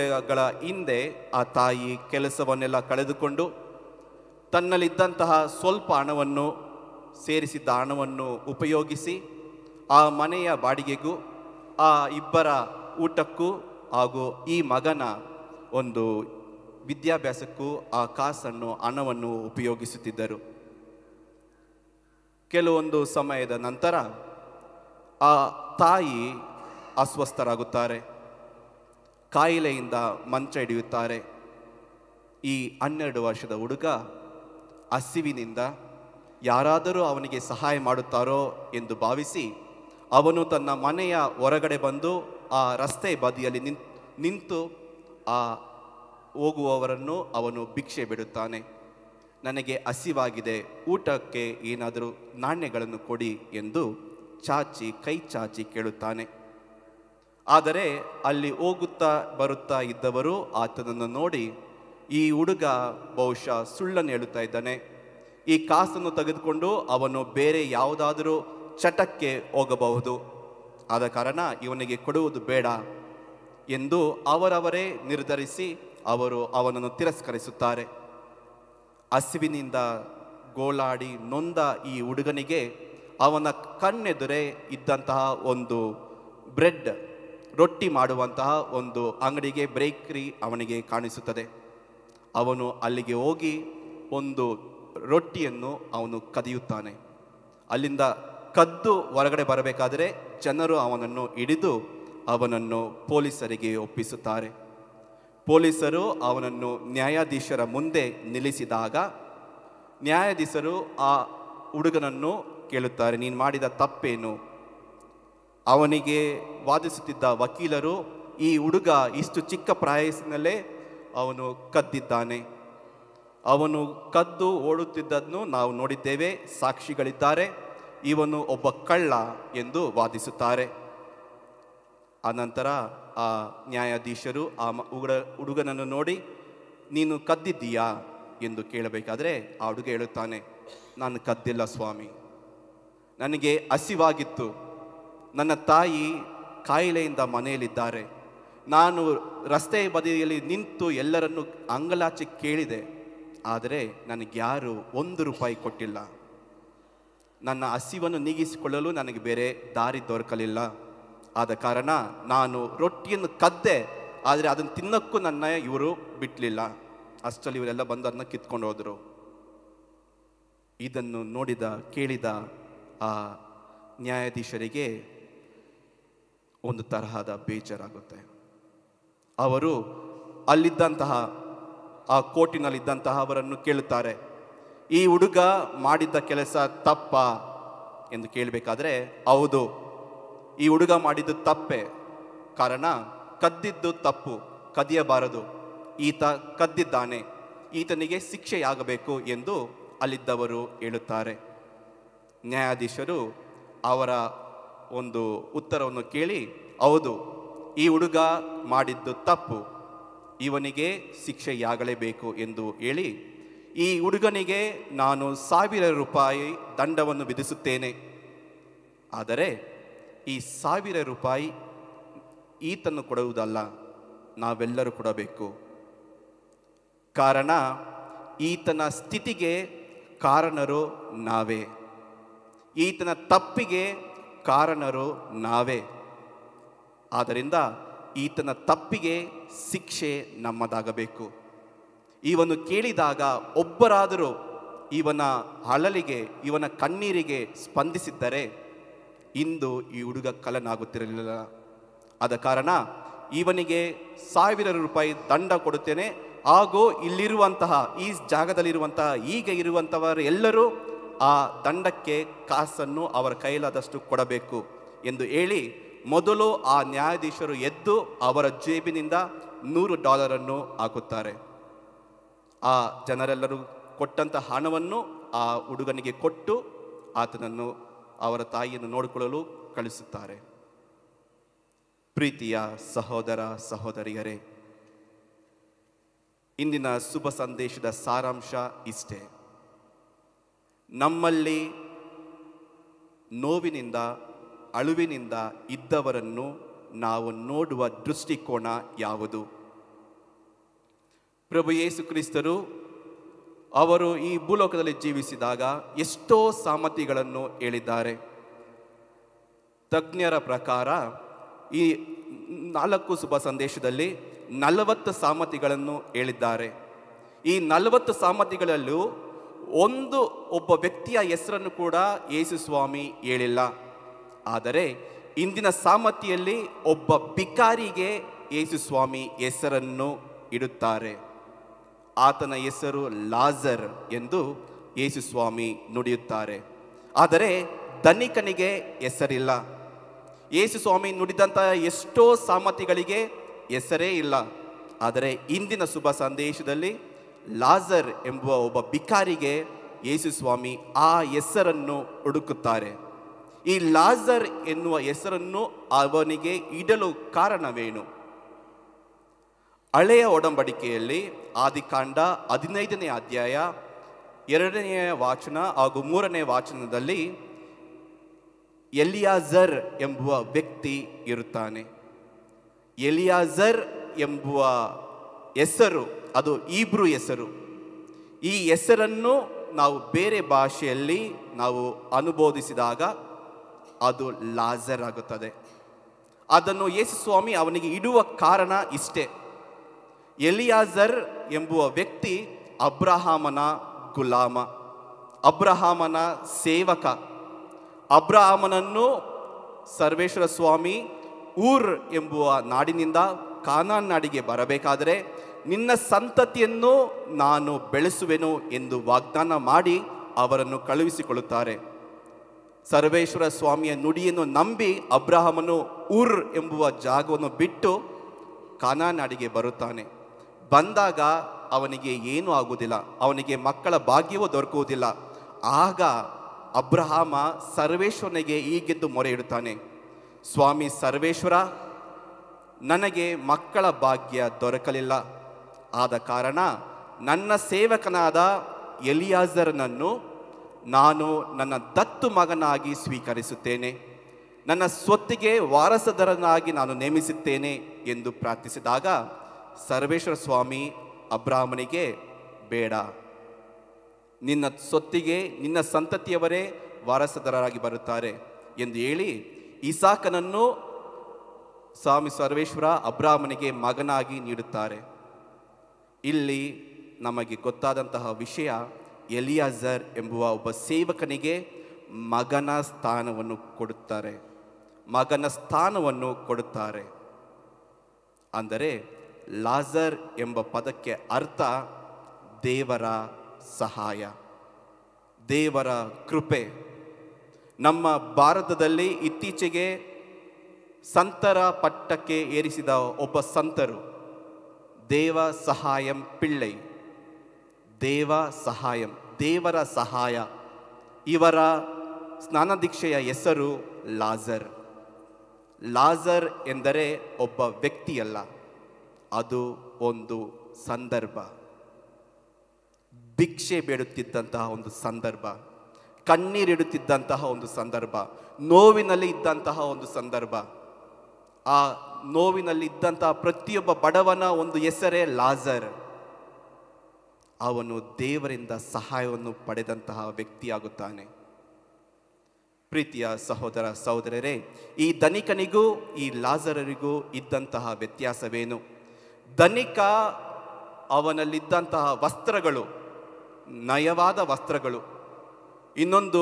ಹಿಂದೆ ಆ ತಾಯಿ ಕೆಲಸವನ್ನೆಲ್ಲ ಕಳೆದುಕೊಂಡು ತನ್ನಲ್ಲಿದ್ದಂತಹ ಸ್ವಲ್ಪ ಹಣವನ್ನು ಸೇರಿಸಿದ್ದ ಹಣವನ್ನು ಉಪಯೋಗಿಸಿ ಆ ಮನೆಯ ಬಾಡಿಗೆಗೂ, ಆ ಇಬ್ಬರ ಊಟಕ್ಕೂ ಹಾಗೂ ಈ ಮಗನ ಒಂದು ವಿದ್ಯಾಭ್ಯಾಸಕ್ಕೂ ಆ ಕಾಸನ್ನು, ಹಣವನ್ನು ಉಪಯೋಗಿಸುತ್ತಿದ್ದರು. ಕೆಲವೊಂದು ಸಮಯದ ನಂತರ ಆ ತಾಯಿ ಅಸ್ವಸ್ಥರಾಗುತ್ತಾರೆ. ಕಾಯಿಲೆಯಿಂದ ಮಂಚ ಹಿಡಿಯುತ್ತಾರೆ. ಈ ಹನ್ನೆರಡು ವರ್ಷದ ಹುಡುಗ ಹಸಿವಿನಿಂದ ಯಾರಾದರೂ ಅವನಿಗೆ ಸಹಾಯ ಮಾಡುತ್ತಾರೋ ಎಂದು ಭಾವಿಸಿ ಅವನು ತನ್ನ ಮನೆಯ ಹೊರಗಡೆ ಬಂದು ಆ ರಸ್ತೆ ಬದಿಯಲ್ಲಿ ನಿಂತು ಆ ಹೋಗುವವರನ್ನು ಅವನು ಭಿಕ್ಷೆ ಬಿಡುತ್ತಾನೆ. ನನಗೆ ಹಸಿವಾಗಿದೆ, ಊಟಕ್ಕೆ ಏನಾದರೂ ನಾಣ್ಯಗಳನ್ನು ಕೊಡಿ ಎಂದು ಚಾಚಿ, ಕೈ ಚಾಚಿ ಕೇಳುತ್ತಾನೆ. ಆದರೆ ಅಲ್ಲಿ ಹೋಗುತ್ತಾ ಬರುತ್ತಾ ಇದ್ದವರು ಆತನನ್ನು ನೋಡಿ, ಈ ಹುಡುಗ ಬಹುಶಃ ಸುಳ್ಳನ್ನು ಹೇಳುತ್ತಾ ಇದ್ದಾನೆ. ಈ ಕಾಸನ್ನು ತೆಗೆದುಕೊಂಡು ಅವನು ಬೇರೆ ಯಾವುದಾದರೂ ಚಟಕ್ಕೆ ಹೋಗಬಹುದು. ಆದ ಕಾರಣ ಇವನಿಗೆ ಕೊಡುವುದು ಬೇಡ ಎಂದು ಅವರವರೇ ನಿರ್ಧರಿಸಿ ಅವರು ಅವನನ್ನು ತಿರಸ್ಕರಿಸುತ್ತಾರೆ. ಹಸಿವಿನಿಂದ ಗೋಳಾಡಿ ನೊಂದ ಈ ಹುಡುಗನಿಗೆ ಅವನ ಕಣ್ಣೆದುರೇ ಇದ್ದಂತಹ ಒಂದು ಬ್ರೆಡ್ ರೊಟ್ಟಿ ಮಾಡುವಂತಹ ಒಂದು ಅಂಗಡಿಗೆ ಬ್ರೇಕ್ರಿ ಅವನಿಗೆ ಕಾಣಿಸುತ್ತದೆ. ಅವನು ಅಲ್ಲಿಗೆ ಹೋಗಿ ಒಂದು ರೊಟ್ಟಿಯನ್ನು ಅವನು ಕದಿಯುತ್ತಾನೆ. ಅಲ್ಲಿಂದ ಕದ್ದು ಹೊರಗಡೆ ಬರಬೇಕಾದರೆ ಜನರು ಅವನನ್ನು ಹಿಡಿದು ಅವನನ್ನು ಪೊಲೀಸರಿಗೆ ಒಪ್ಪಿಸುತ್ತಾರೆ. ಪೊಲೀಸರು ಅವನನ್ನು ನ್ಯಾಯಾಧೀಶರ ಮುಂದೆ ನಿಲ್ಲಿಸಿದಾಗ ನ್ಯಾಯಾಧೀಶರು ಆ ಹುಡುಗನನ್ನು ಕೇಳುತ್ತಾರೆ, ನೀನು ಮಾಡಿದ ತಪ್ಪೇನು? ಅವನಿಗೆ ವಾದಿಸುತ್ತಿದ್ದ ವಕೀಲರು, ಈ ಹುಡುಗ ಇಷ್ಟು ಚಿಕ್ಕ ಪ್ರಾಯಸ್ಸಿನಲ್ಲೇ ಅವನು ಕದ್ದಿದ್ದಾನೆ. ಅವನು ಕದ್ದು ಓಡುತ್ತಿದ್ದನ್ನು ನಾವು ನೋಡಿದ್ದೇವೆ, ಸಾಕ್ಷಿಗಳಿದ್ದಾರೆ, ಇವನು ಒಬ್ಬ ಕಳ್ಳ ಎಂದು ವಾದಿಸುತ್ತಾರೆ. ಆನಂತರ ಆ ನ್ಯಾಯಾಧೀಶರು, ಆ ಹುಡುಗ ಹುಡುಗನನ್ನು ನೋಡಿ, ನೀನು ಕದ್ದಿದ್ದೀಯಾ? ಎಂದು ಕೇಳಬೇಕಾದ್ರೆ, ಆ ಹುಡುಗ ಹೇಳುತ್ತಾನೆ, ನಾನು ಕದ್ದಿಲ್ಲ ಸ್ವಾಮಿ. ನನಗೆ ಹಸಿವಾಗಿತ್ತು. ನನ್ನ ತಾಯಿ ಕಾಯಿಲೆಯಿಂದ ಮನೆಯಲ್ಲಿದ್ದಾರೆ. ನಾನು ರಸ್ತೆ ಬದಿಯಲ್ಲಿ ನಿಂತು ಎಲ್ಲರನ್ನು ಅಂಗಲಾಚಿ ಕೇಳಿದೆ. ಆದರೆ ನನಗೆ ಯಾರು ಒಂದು ರೂಪಾಯಿ ಕೊಟ್ಟಿಲ್ಲ. ನನ್ನ ಹಸಿವನ್ನು ನೀಗಿಸಿಕೊಳ್ಳಲು ನನಗೆ ಬೇರೆ ದಾರಿ ದೊರಕಲಿಲ್ಲ. ಆದ ಕಾರಣ ನಾನು ರೊಟ್ಟಿಯನ್ನು ಕದ್ದೆ, ಆದರೆ ಅದನ್ನು ತಿನ್ನಕ್ಕೂ ನನ್ನ ಇವರು ಬಿಟ್ಟಲಿಲ್ಲ ಅಷ್ಟರಲ್ಲಿ ಇವರೆಲ್ಲ ಬಂದು ಅದನ್ನ ಕಿತ್ಕೊಂಡು ಹೋದರು. ಇದನ್ನು ನೋಡಿದ, ಕೇಳಿದ ಆ ನ್ಯಾಯಾಧೀಶರಿಗೆ ಒಂದು ತರಹದ ಬೇಜಾರಾಗುತ್ತೆ. ಅವರು ಅಲ್ಲಿದ್ದಂತಹ, ಆ ಕೋರ್ಟಿನಲ್ಲಿದ್ದಂತಹ ಅವರನ್ನು ಕೇಳುತ್ತಾರೆ, ಈ ಹುಡುಗ ಮಾಡಿದ್ದ ಕೆಲಸ ತಪ್ಪ? ಎಂದು ಕೇಳಬೇಕಾದ್ರೆ, ಹೌದು. ಈ ಹುಡುಗ ಮಾಡಿದ್ದು ತಪ್ಪೆ. ಕಾರಣ, ಕದ್ದಿದ್ದು ತಪ್ಪು, ಕದಿಯಬಾರದು. ಈತ ಕದ್ದಿದ್ದಾನೆ. ಈತನಿಗೆ ಶಿಕ್ಷೆಯಾಗಬೇಕು ಎಂದು ಅಲ್ಲಿದ್ದವರು ಹೇಳುತ್ತಾರೆ. ನ್ಯಾಯಾಧೀಶರು ಅವರ ಒಂದು ಉತ್ತರವನ್ನು ಕೇಳಿ, ಹೌದು, ಈ ಹುಡುಗ ಮಾಡಿದ್ದು ತಪ್ಪು. ಇವನಿಗೆ ಶಿಕ್ಷೆಯಾಗಲೇಬೇಕು ಎಂದು ಹೇಳಿ, ಈ ಹುಡುಗನಿಗೆ ನಾನು ಸಾವಿರ ರೂಪಾಯಿ ದಂಡವನ್ನು ವಿಧಿಸುತ್ತೇನೆ. ಆದರೆ ಈ ಸಾವಿರ ರೂಪಾಯಿ ಈತನ್ನು ಕೊಡುವುದಲ್ಲ, ನಾವೆಲ್ಲರೂ ಕೊಡಬೇಕು. ಕಾರಣ, ಈತನ ಸ್ಥಿತಿಗೆ ಕಾರಣರು ನಾವೇ. ಈತನ ತಪ್ಪಿಗೆ ಕಾರಣರು ನಾವೇ. ಆದ್ದರಿಂದ ಈತನ ತಪ್ಪಿಗೆ ಶಿಕ್ಷೆ ನಮ್ಮದಾಗಬೇಕು. ಇವನು ಕೇಳಿದಾಗ ಒಬ್ಬರಾದರೂ ಇವನ ಅಳಲಿಗೆ, ಇವನ ಕಣ್ಣೀರಿಗೆ ಸ್ಪಂದಿಸಿದ್ದರೆ ಇಂದು ಈ ಹುಡುಗ ಕಲನಾಗುತ್ತಿರಲಿಲ್ಲ ಆದ ಕಾರಣ ಇವನಿಗೆ ಸಾವಿರ ರೂಪಾಯಿ ದಂಡ ಕೊಡುತ್ತೇನೆ. ಹಾಗೂ ಇಲ್ಲಿರುವಂತಹ ಈ ಜಾಗದಲ್ಲಿರುವಂತಹ ಈಗ ಇರುವಂಥವರು ಎಲ್ಲರೂ ಆ ದಂಡಕ್ಕೆ ಕಾಸನ್ನು ಅವರ ಕೈಲಾದಷ್ಟು ಕೊಡಬೇಕು ಎಂದು ಹೇಳಿ ಮೊದಲು ಆ ನ್ಯಾಯಾಧೀಶರು ಎದ್ದು ಅವರ ಜೇಬಿನಿಂದ ನೂರು ಡಾಲರನ್ನು ಹಾಕುತ್ತಾರೆ. ಆ ಜನರೆಲ್ಲರೂ ಕೊಟ್ಟಂತಹ ಹಣವನ್ನು ಆ ಹುಡುಗನಿಗೆ ಕೊಟ್ಟು ಆತನನ್ನು ಅವರ ತಾಯಿಯನ್ನು ನೋಡಿಕೊಳ್ಳಲು ಕಳಿಸುತ್ತಾರೆ. ಪ್ರೀತಿಯ ಸಹೋದರ ಸಹೋದರಿಯರೇ, ಇಂದಿನ ಶುಭ ಸಂದೇಶದ ಸಾರಾಂಶ ಇಷ್ಟೇ. ನಮ್ಮಲ್ಲಿ ನೋವಿನಿಂದ, ಅಳುವಿನಿಂದ ಇದ್ದವರನ್ನು ನಾವು ನೋಡುವ ದೃಷ್ಟಿಕೋನ ಯಾವುದು? ಪ್ರಭು ಯೇಸು ಕ್ರಿಸ್ತರು ಅವರು ಈ ಭೂಲೋಕದಲ್ಲಿ ಜೀವಿಸಿದಾಗ ಎಷ್ಟೋ ಸಾಮತಿಗಳನ್ನು ಹೇಳಿದ್ದಾರೆ. ತಜ್ಞರ ಪ್ರಕಾರ ಈ ನಾಲ್ಕು ಶುಭ ಸಂದೇಶದಲ್ಲಿ ನಲವತ್ತು ಸಾಮತಿಗಳನ್ನು ಹೇಳಿದ್ದಾರೆ. ಈ ನಲವತ್ತು ಸಾಮತಿಗಳಲ್ಲೂ ಒಂದು ಒಬ್ಬ ವ್ಯಕ್ತಿಯ ಹೆಸರನ್ನು ಕೂಡ ಯೇಸು ಸ್ವಾಮಿ ಹೇಳಿಲ್ಲ. ಆದರೆ ಇಂದಿನ ಸಾಮತಿಯಲ್ಲಿ ಒಬ್ಬ ಬಿಕಾರಿಗೆ ಯೇಸು ಸ್ವಾಮಿ ಹೆಸರನ್ನು ಇಡುತ್ತಾರೆ. ಆತನ ಹೆಸರು ಲಾಜರ್ ಎಂದು ಯೇಸು ಸ್ವಾಮಿ ನುಡಿಯುತ್ತಾರೆ. ಆದರೆ ಧನಿಕನಿಗೆ ಹೆಸರಿಲ್ಲ. ಯೇಸು ಸ್ವಾಮಿ ನುಡಿದಂತಹ ಎಷ್ಟೋ ಸಾಮತಿಗಳಿಗೆ ಹೆಸರೇ ಇಲ್ಲ. ಆದರೆ ಇಂದಿನ ಶುಭ ಸಂದೇಶದಲ್ಲಿ ಲಾಜರ್ ಎಂಬುವ ಒಬ್ಬ ಬಿಕಾರಿಗೆ ಯೇಸು ಸ್ವಾಮಿ ಆ ಹೆಸರನ್ನು ಹುಡುಕುತ್ತಾರೆ. ಈ ಲಾಜರ್ ಎನ್ನುವ ಹೆಸರನ್ನು ಅವನಿಗೆ ಇಡಲು ಕಾರಣವೇನು? ಹಳೆಯ ಒಡಂಬಡಿಕೆಯಲ್ಲಿ ಆದಿಕಾಂಡ ಹದಿನೈದನೇ ಅಧ್ಯಾಯ ಎರಡನೆಯ ವಾಚನ ಹಾಗೂ ಮೂರನೇ ವಾಚನದಲ್ಲಿ ಎಲಿಯಾಜರ್ ಎಂಬುವ ವ್ಯಕ್ತಿ ಇರುತ್ತಾನೆ. ಎಲಿಯಾಜರ್ ಎಂಬುವ ಹೆಸರು, ಅದು ಈಬ್ರು ಹೆಸರು. ಈ ಹೆಸರನ್ನು ನಾವು ಬೇರೆ ಭಾಷೆಯಲ್ಲಿ ನಾವು ಅನುಬೋಧಿಸಿದಾಗ ಅದು ಲಾಜರ್ ಆಗುತ್ತದೆ. ಅದನ್ನು ಯೇಸು ಸ್ವಾಮಿ ಅವನಿಗೆ ಇಡುವ ಕಾರಣ ಇಷ್ಟೇ. ಎಲಿಯಾಜರ್ ಎಂಬುವ ವ್ಯಕ್ತಿ ಅಬ್ರಹಾಮನ ಗುಲಾಮ, ಅಬ್ರಹಾಮನ ಸೇವಕ. ಅಬ್ರಹಾಮನನ್ನು ಸರ್ವೇಶ್ವರ ಸ್ವಾಮಿ ಊರ್ ಎಂಬುವ ನಾಡಿನಿಂದ ಕಾನಾನ್ ನಾಡಿಗೆ ಬರಬೇಕಾದರೆ ನಿನ್ನ ಸಂತತಿಯನ್ನು ನಾನು ಬೆಳೆಸುವೆನು ಎಂದು ವಾಗ್ದಾನ ಮಾಡಿ ಅವರನ್ನು ಕಳುಹಿಸಿಕೊಳ್ಳುತ್ತಾರೆ. ಸರ್ವೇಶ್ವರ ಸ್ವಾಮಿಯ ನುಡಿಯನ್ನು ನಂಬಿ ಅಬ್ರಹಾಮನು ಊರ್ ಎಂಬುವ ಜಾಗವನ್ನು ಬಿಟ್ಟು ಕಾನಾನಾಡಿಗೆ ಬರುತ್ತಾನೆ. ಬಂದಾಗ ಅವನಿಗೆ ಏನೂ ಆಗುವುದಿಲ್ಲ. ಅವನಿಗೆ ಮಕ್ಕಳ ಭಾಗ್ಯವೂ ದೊರಕುವುದಿಲ್ಲ. ಆಗ ಅಬ್ರಹಾಮ ಸರ್ವೇಶ್ವರನಿಗೆ ಈಗೆದ್ದು ಮೊರೆ ಇಡುತ್ತಾನೆ. ಸ್ವಾಮಿ ಸರ್ವೇಶ್ವರ, ನನಗೆ ಮಕ್ಕಳ ಭಾಗ್ಯ ದೊರಕಲಿಲ್ಲ. ಆದ ಕಾರಣ ನನ್ನ ಸೇವಕನಾದ ಎಲಿಯಾಜರ್ನನ್ನು ನಾನು ನನ್ನ ದತ್ತು ಮಗನಾಗಿ ಸ್ವೀಕರಿಸುತ್ತೇನೆ. ನನ್ನ ಸ್ವತ್ತಿಗೆ ವಾರಸದರನಾಗಿ ನಾನು ನೇಮಿಸುತ್ತೇನೆ ಎಂದು ಪ್ರಾರ್ಥಿಸಿದಾಗ ಸರ್ವೇಶ್ವರ ಸ್ವಾಮಿ ಅಬ್ರಾಹ್ಮನಿಗೆ ಬೇಡ. ನಿನ್ನ ಸೊತ್ತಿಗೆ, ನಿನ್ನ ಸಂತತಿಯವರೇ ವಾರಸದಾರರಾಗಿ ಬರುತ್ತಾರೆ ಎಂದು ಹೇಳಿ ಇಸಾಕನನ್ನು ಸ್ವಾಮಿ ಸರ್ವೇಶ್ವರ ಅಬ್ರಾಹ್ಮನಿಗೆ ಮಗನಾಗಿ ನೀಡುತ್ತಾರೆ. ಇಲ್ಲಿ ನಮಗೆ ಗೊತ್ತಾದಂತಹ ವಿಷಯ ಎಲಿಯಾಜರ್ ಎಂಬುವ ಒಬ್ಬ ಸೇವಕನಿಗೆ ಮಗನ ಸ್ಥಾನವನ್ನು ಕೊಡುತ್ತಾರೆ. ಮಗನ ಸ್ಥಾನವನ್ನು ಕೊಡುತ್ತಾರೆ. ಅಂದರೆ ಲಾಜರ್ ಎಂಬ ಪದಕ್ಕೆ ಅರ್ಥ ದೇವರ ಸಹಾಯ, ದೇವರ ಕೃಪೆ. ನಮ್ಮ ಭಾರತದಲ್ಲಿ ಇತ್ತೀಚೆಗೆ ಸಂತರ ಪಟ್ಟಕ್ಕೆ ಏರಿಸಿದ ಒಬ್ಬ ಸಂತರು, ದೇವ ಸಹಾಯಂ ಪಿಳ್ಳೈ, ದೇವ ಸಹಾಯಂ, ದೇವರ ಸಹಾಯ. ಇವರ ಸ್ನಾನದೀಕ್ಷೆಯ ಹೆಸರು ಲಾಜರ್. ಲಾಜರ್ ಎಂದರೆ ಒಬ್ಬ ವ್ಯಕ್ತಿಯಲ್ಲ. ಅದು ಒಂದು ಸಂದರ್ಭ. ಭಿಕ್ಷೆ ಬೇಡುತ್ತಿದ್ದಂತಹ ಒಂದು ಸಂದರ್ಭ. ಕಣ್ಣೀರಿಡುತ್ತಿದ್ದಂತಹ ಒಂದು ಸಂದರ್ಭ. ನೋವಿನಲ್ಲಿ ಇದ್ದಂತಹ ಒಂದು ಸಂದರ್ಭ. ಆ ನೋವಿನಲ್ಲಿ ಇದ್ದಂತಹ ಪ್ರತಿಯೊಬ್ಬ ಬಡವನ ಒಂದು ಹೆಸರೇ ಲಾಜರ್. ಅವನು ದೇವರಿಂದ ಸಹಾಯವನ್ನು ಪಡೆದಂತಹ ವ್ಯಕ್ತಿಯಾಗುತ್ತಾನೆ. ಪ್ರೀತಿಯ ಸಹೋದರ ಸಹೋದರರೇ, ಈ ಧನಿಕನಿಗೂ ಈ ಲಾಜರರಿಗೂ ಇದ್ದಂತಹ ವ್ಯತ್ಯಾಸವೇನು? ಧನಿಕ ಅವನಲ್ಲಿದ್ದಂತಹ ವಸ್ತ್ರಗಳು, ನಯವಾದ ವಸ್ತ್ರಗಳು. ಇನ್ನೊಂದು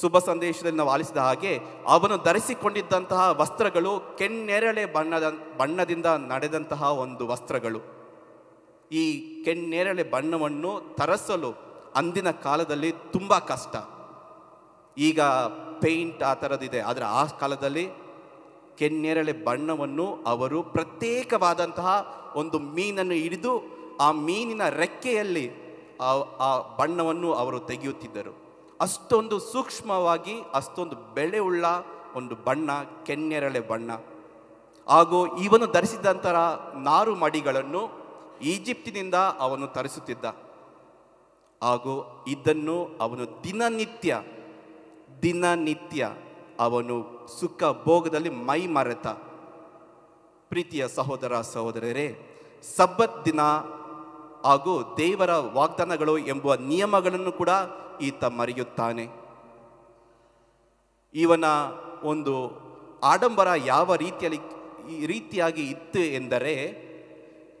ಶುಭ ಸಂದೇಶದಲ್ಲಿ ನಾವು ಆಲಿಸಿದ ಹಾಗೆ, ಅವನು ಧರಿಸಿಕೊಂಡಿದ್ದಂತಹ ವಸ್ತ್ರಗಳು ಕೆನ್ನೆರಳೆ ಬಣ್ಣದ, ಬಣ್ಣದಿಂದ ನಡೆದಂತಹ ಒಂದು ವಸ್ತ್ರಗಳು. ಈ ಕೆನ್ನೆರಳೆ ಬಣ್ಣವನ್ನು ತರಿಸಲು ಅಂದಿನ ಕಾಲದಲ್ಲಿ ತುಂಬ ಕಷ್ಟ. ಈಗ ಪೇಂಟ್ ಆ ಥರದಿದೆ ಆದರೆ ಆ ಕಾಲದಲ್ಲಿ ಕೆನ್ನೇರಳೆ ಬಣ್ಣವನ್ನು ಅವರು ಪ್ರತ್ಯೇಕವಾದಂತಹ ಒಂದು ಮೀನನ್ನು ಹಿಡಿದು ಆ ಮೀನಿನ ರೆಕ್ಕೆಯಲ್ಲಿ ಆ ಆ ಬಣ್ಣವನ್ನು ಅವರು ತೆಗೆಯುತ್ತಿದ್ದರು. ಅಷ್ಟೊಂದು ಸೂಕ್ಷ್ಮವಾಗಿ, ಅಷ್ಟೊಂದು ಬೆಳೆ ಉಳ್ಳ ಒಂದು ಬಣ್ಣ, ಕೆನ್ನೆರಳೆ ಬಣ್ಣ. ಹಾಗೂ ಇವನು ಧರಿಸಿದಂತಹ ನಾರು ಮಡಿಗಳನ್ನು ಈಜಿಪ್ಟಿನಿಂದ ಅವನು ತರಿಸುತ್ತಿದ್ದ. ಹಾಗೂ ಇದನ್ನು ಅವನು ದಿನನಿತ್ಯ ದಿನನಿತ್ಯ ಅವನು ಸುಖ ಭೋಗದಲ್ಲಿ ಮೈ ಮರೆತ ಪ್ರೀತಿಯ ಸಹೋದರ ಸಹೋದರರೇ, ಸಬ್ಬತ್ ದಿನ ಹಾಗೂ ದೇವರ ವಾಗ್ದಾನಗಳು ಎಂಬುವ ನಿಯಮಗಳನ್ನು ಕೂಡ ಈತ ಮರೆಯುತ್ತಾನೆ. ಇವನ ಒಂದು ಆಡಂಬರ ಯಾವ ರೀತಿಯಲ್ಲಿ ರೀತಿಯಾಗಿ ಇತ್ತು ಎಂದರೆ,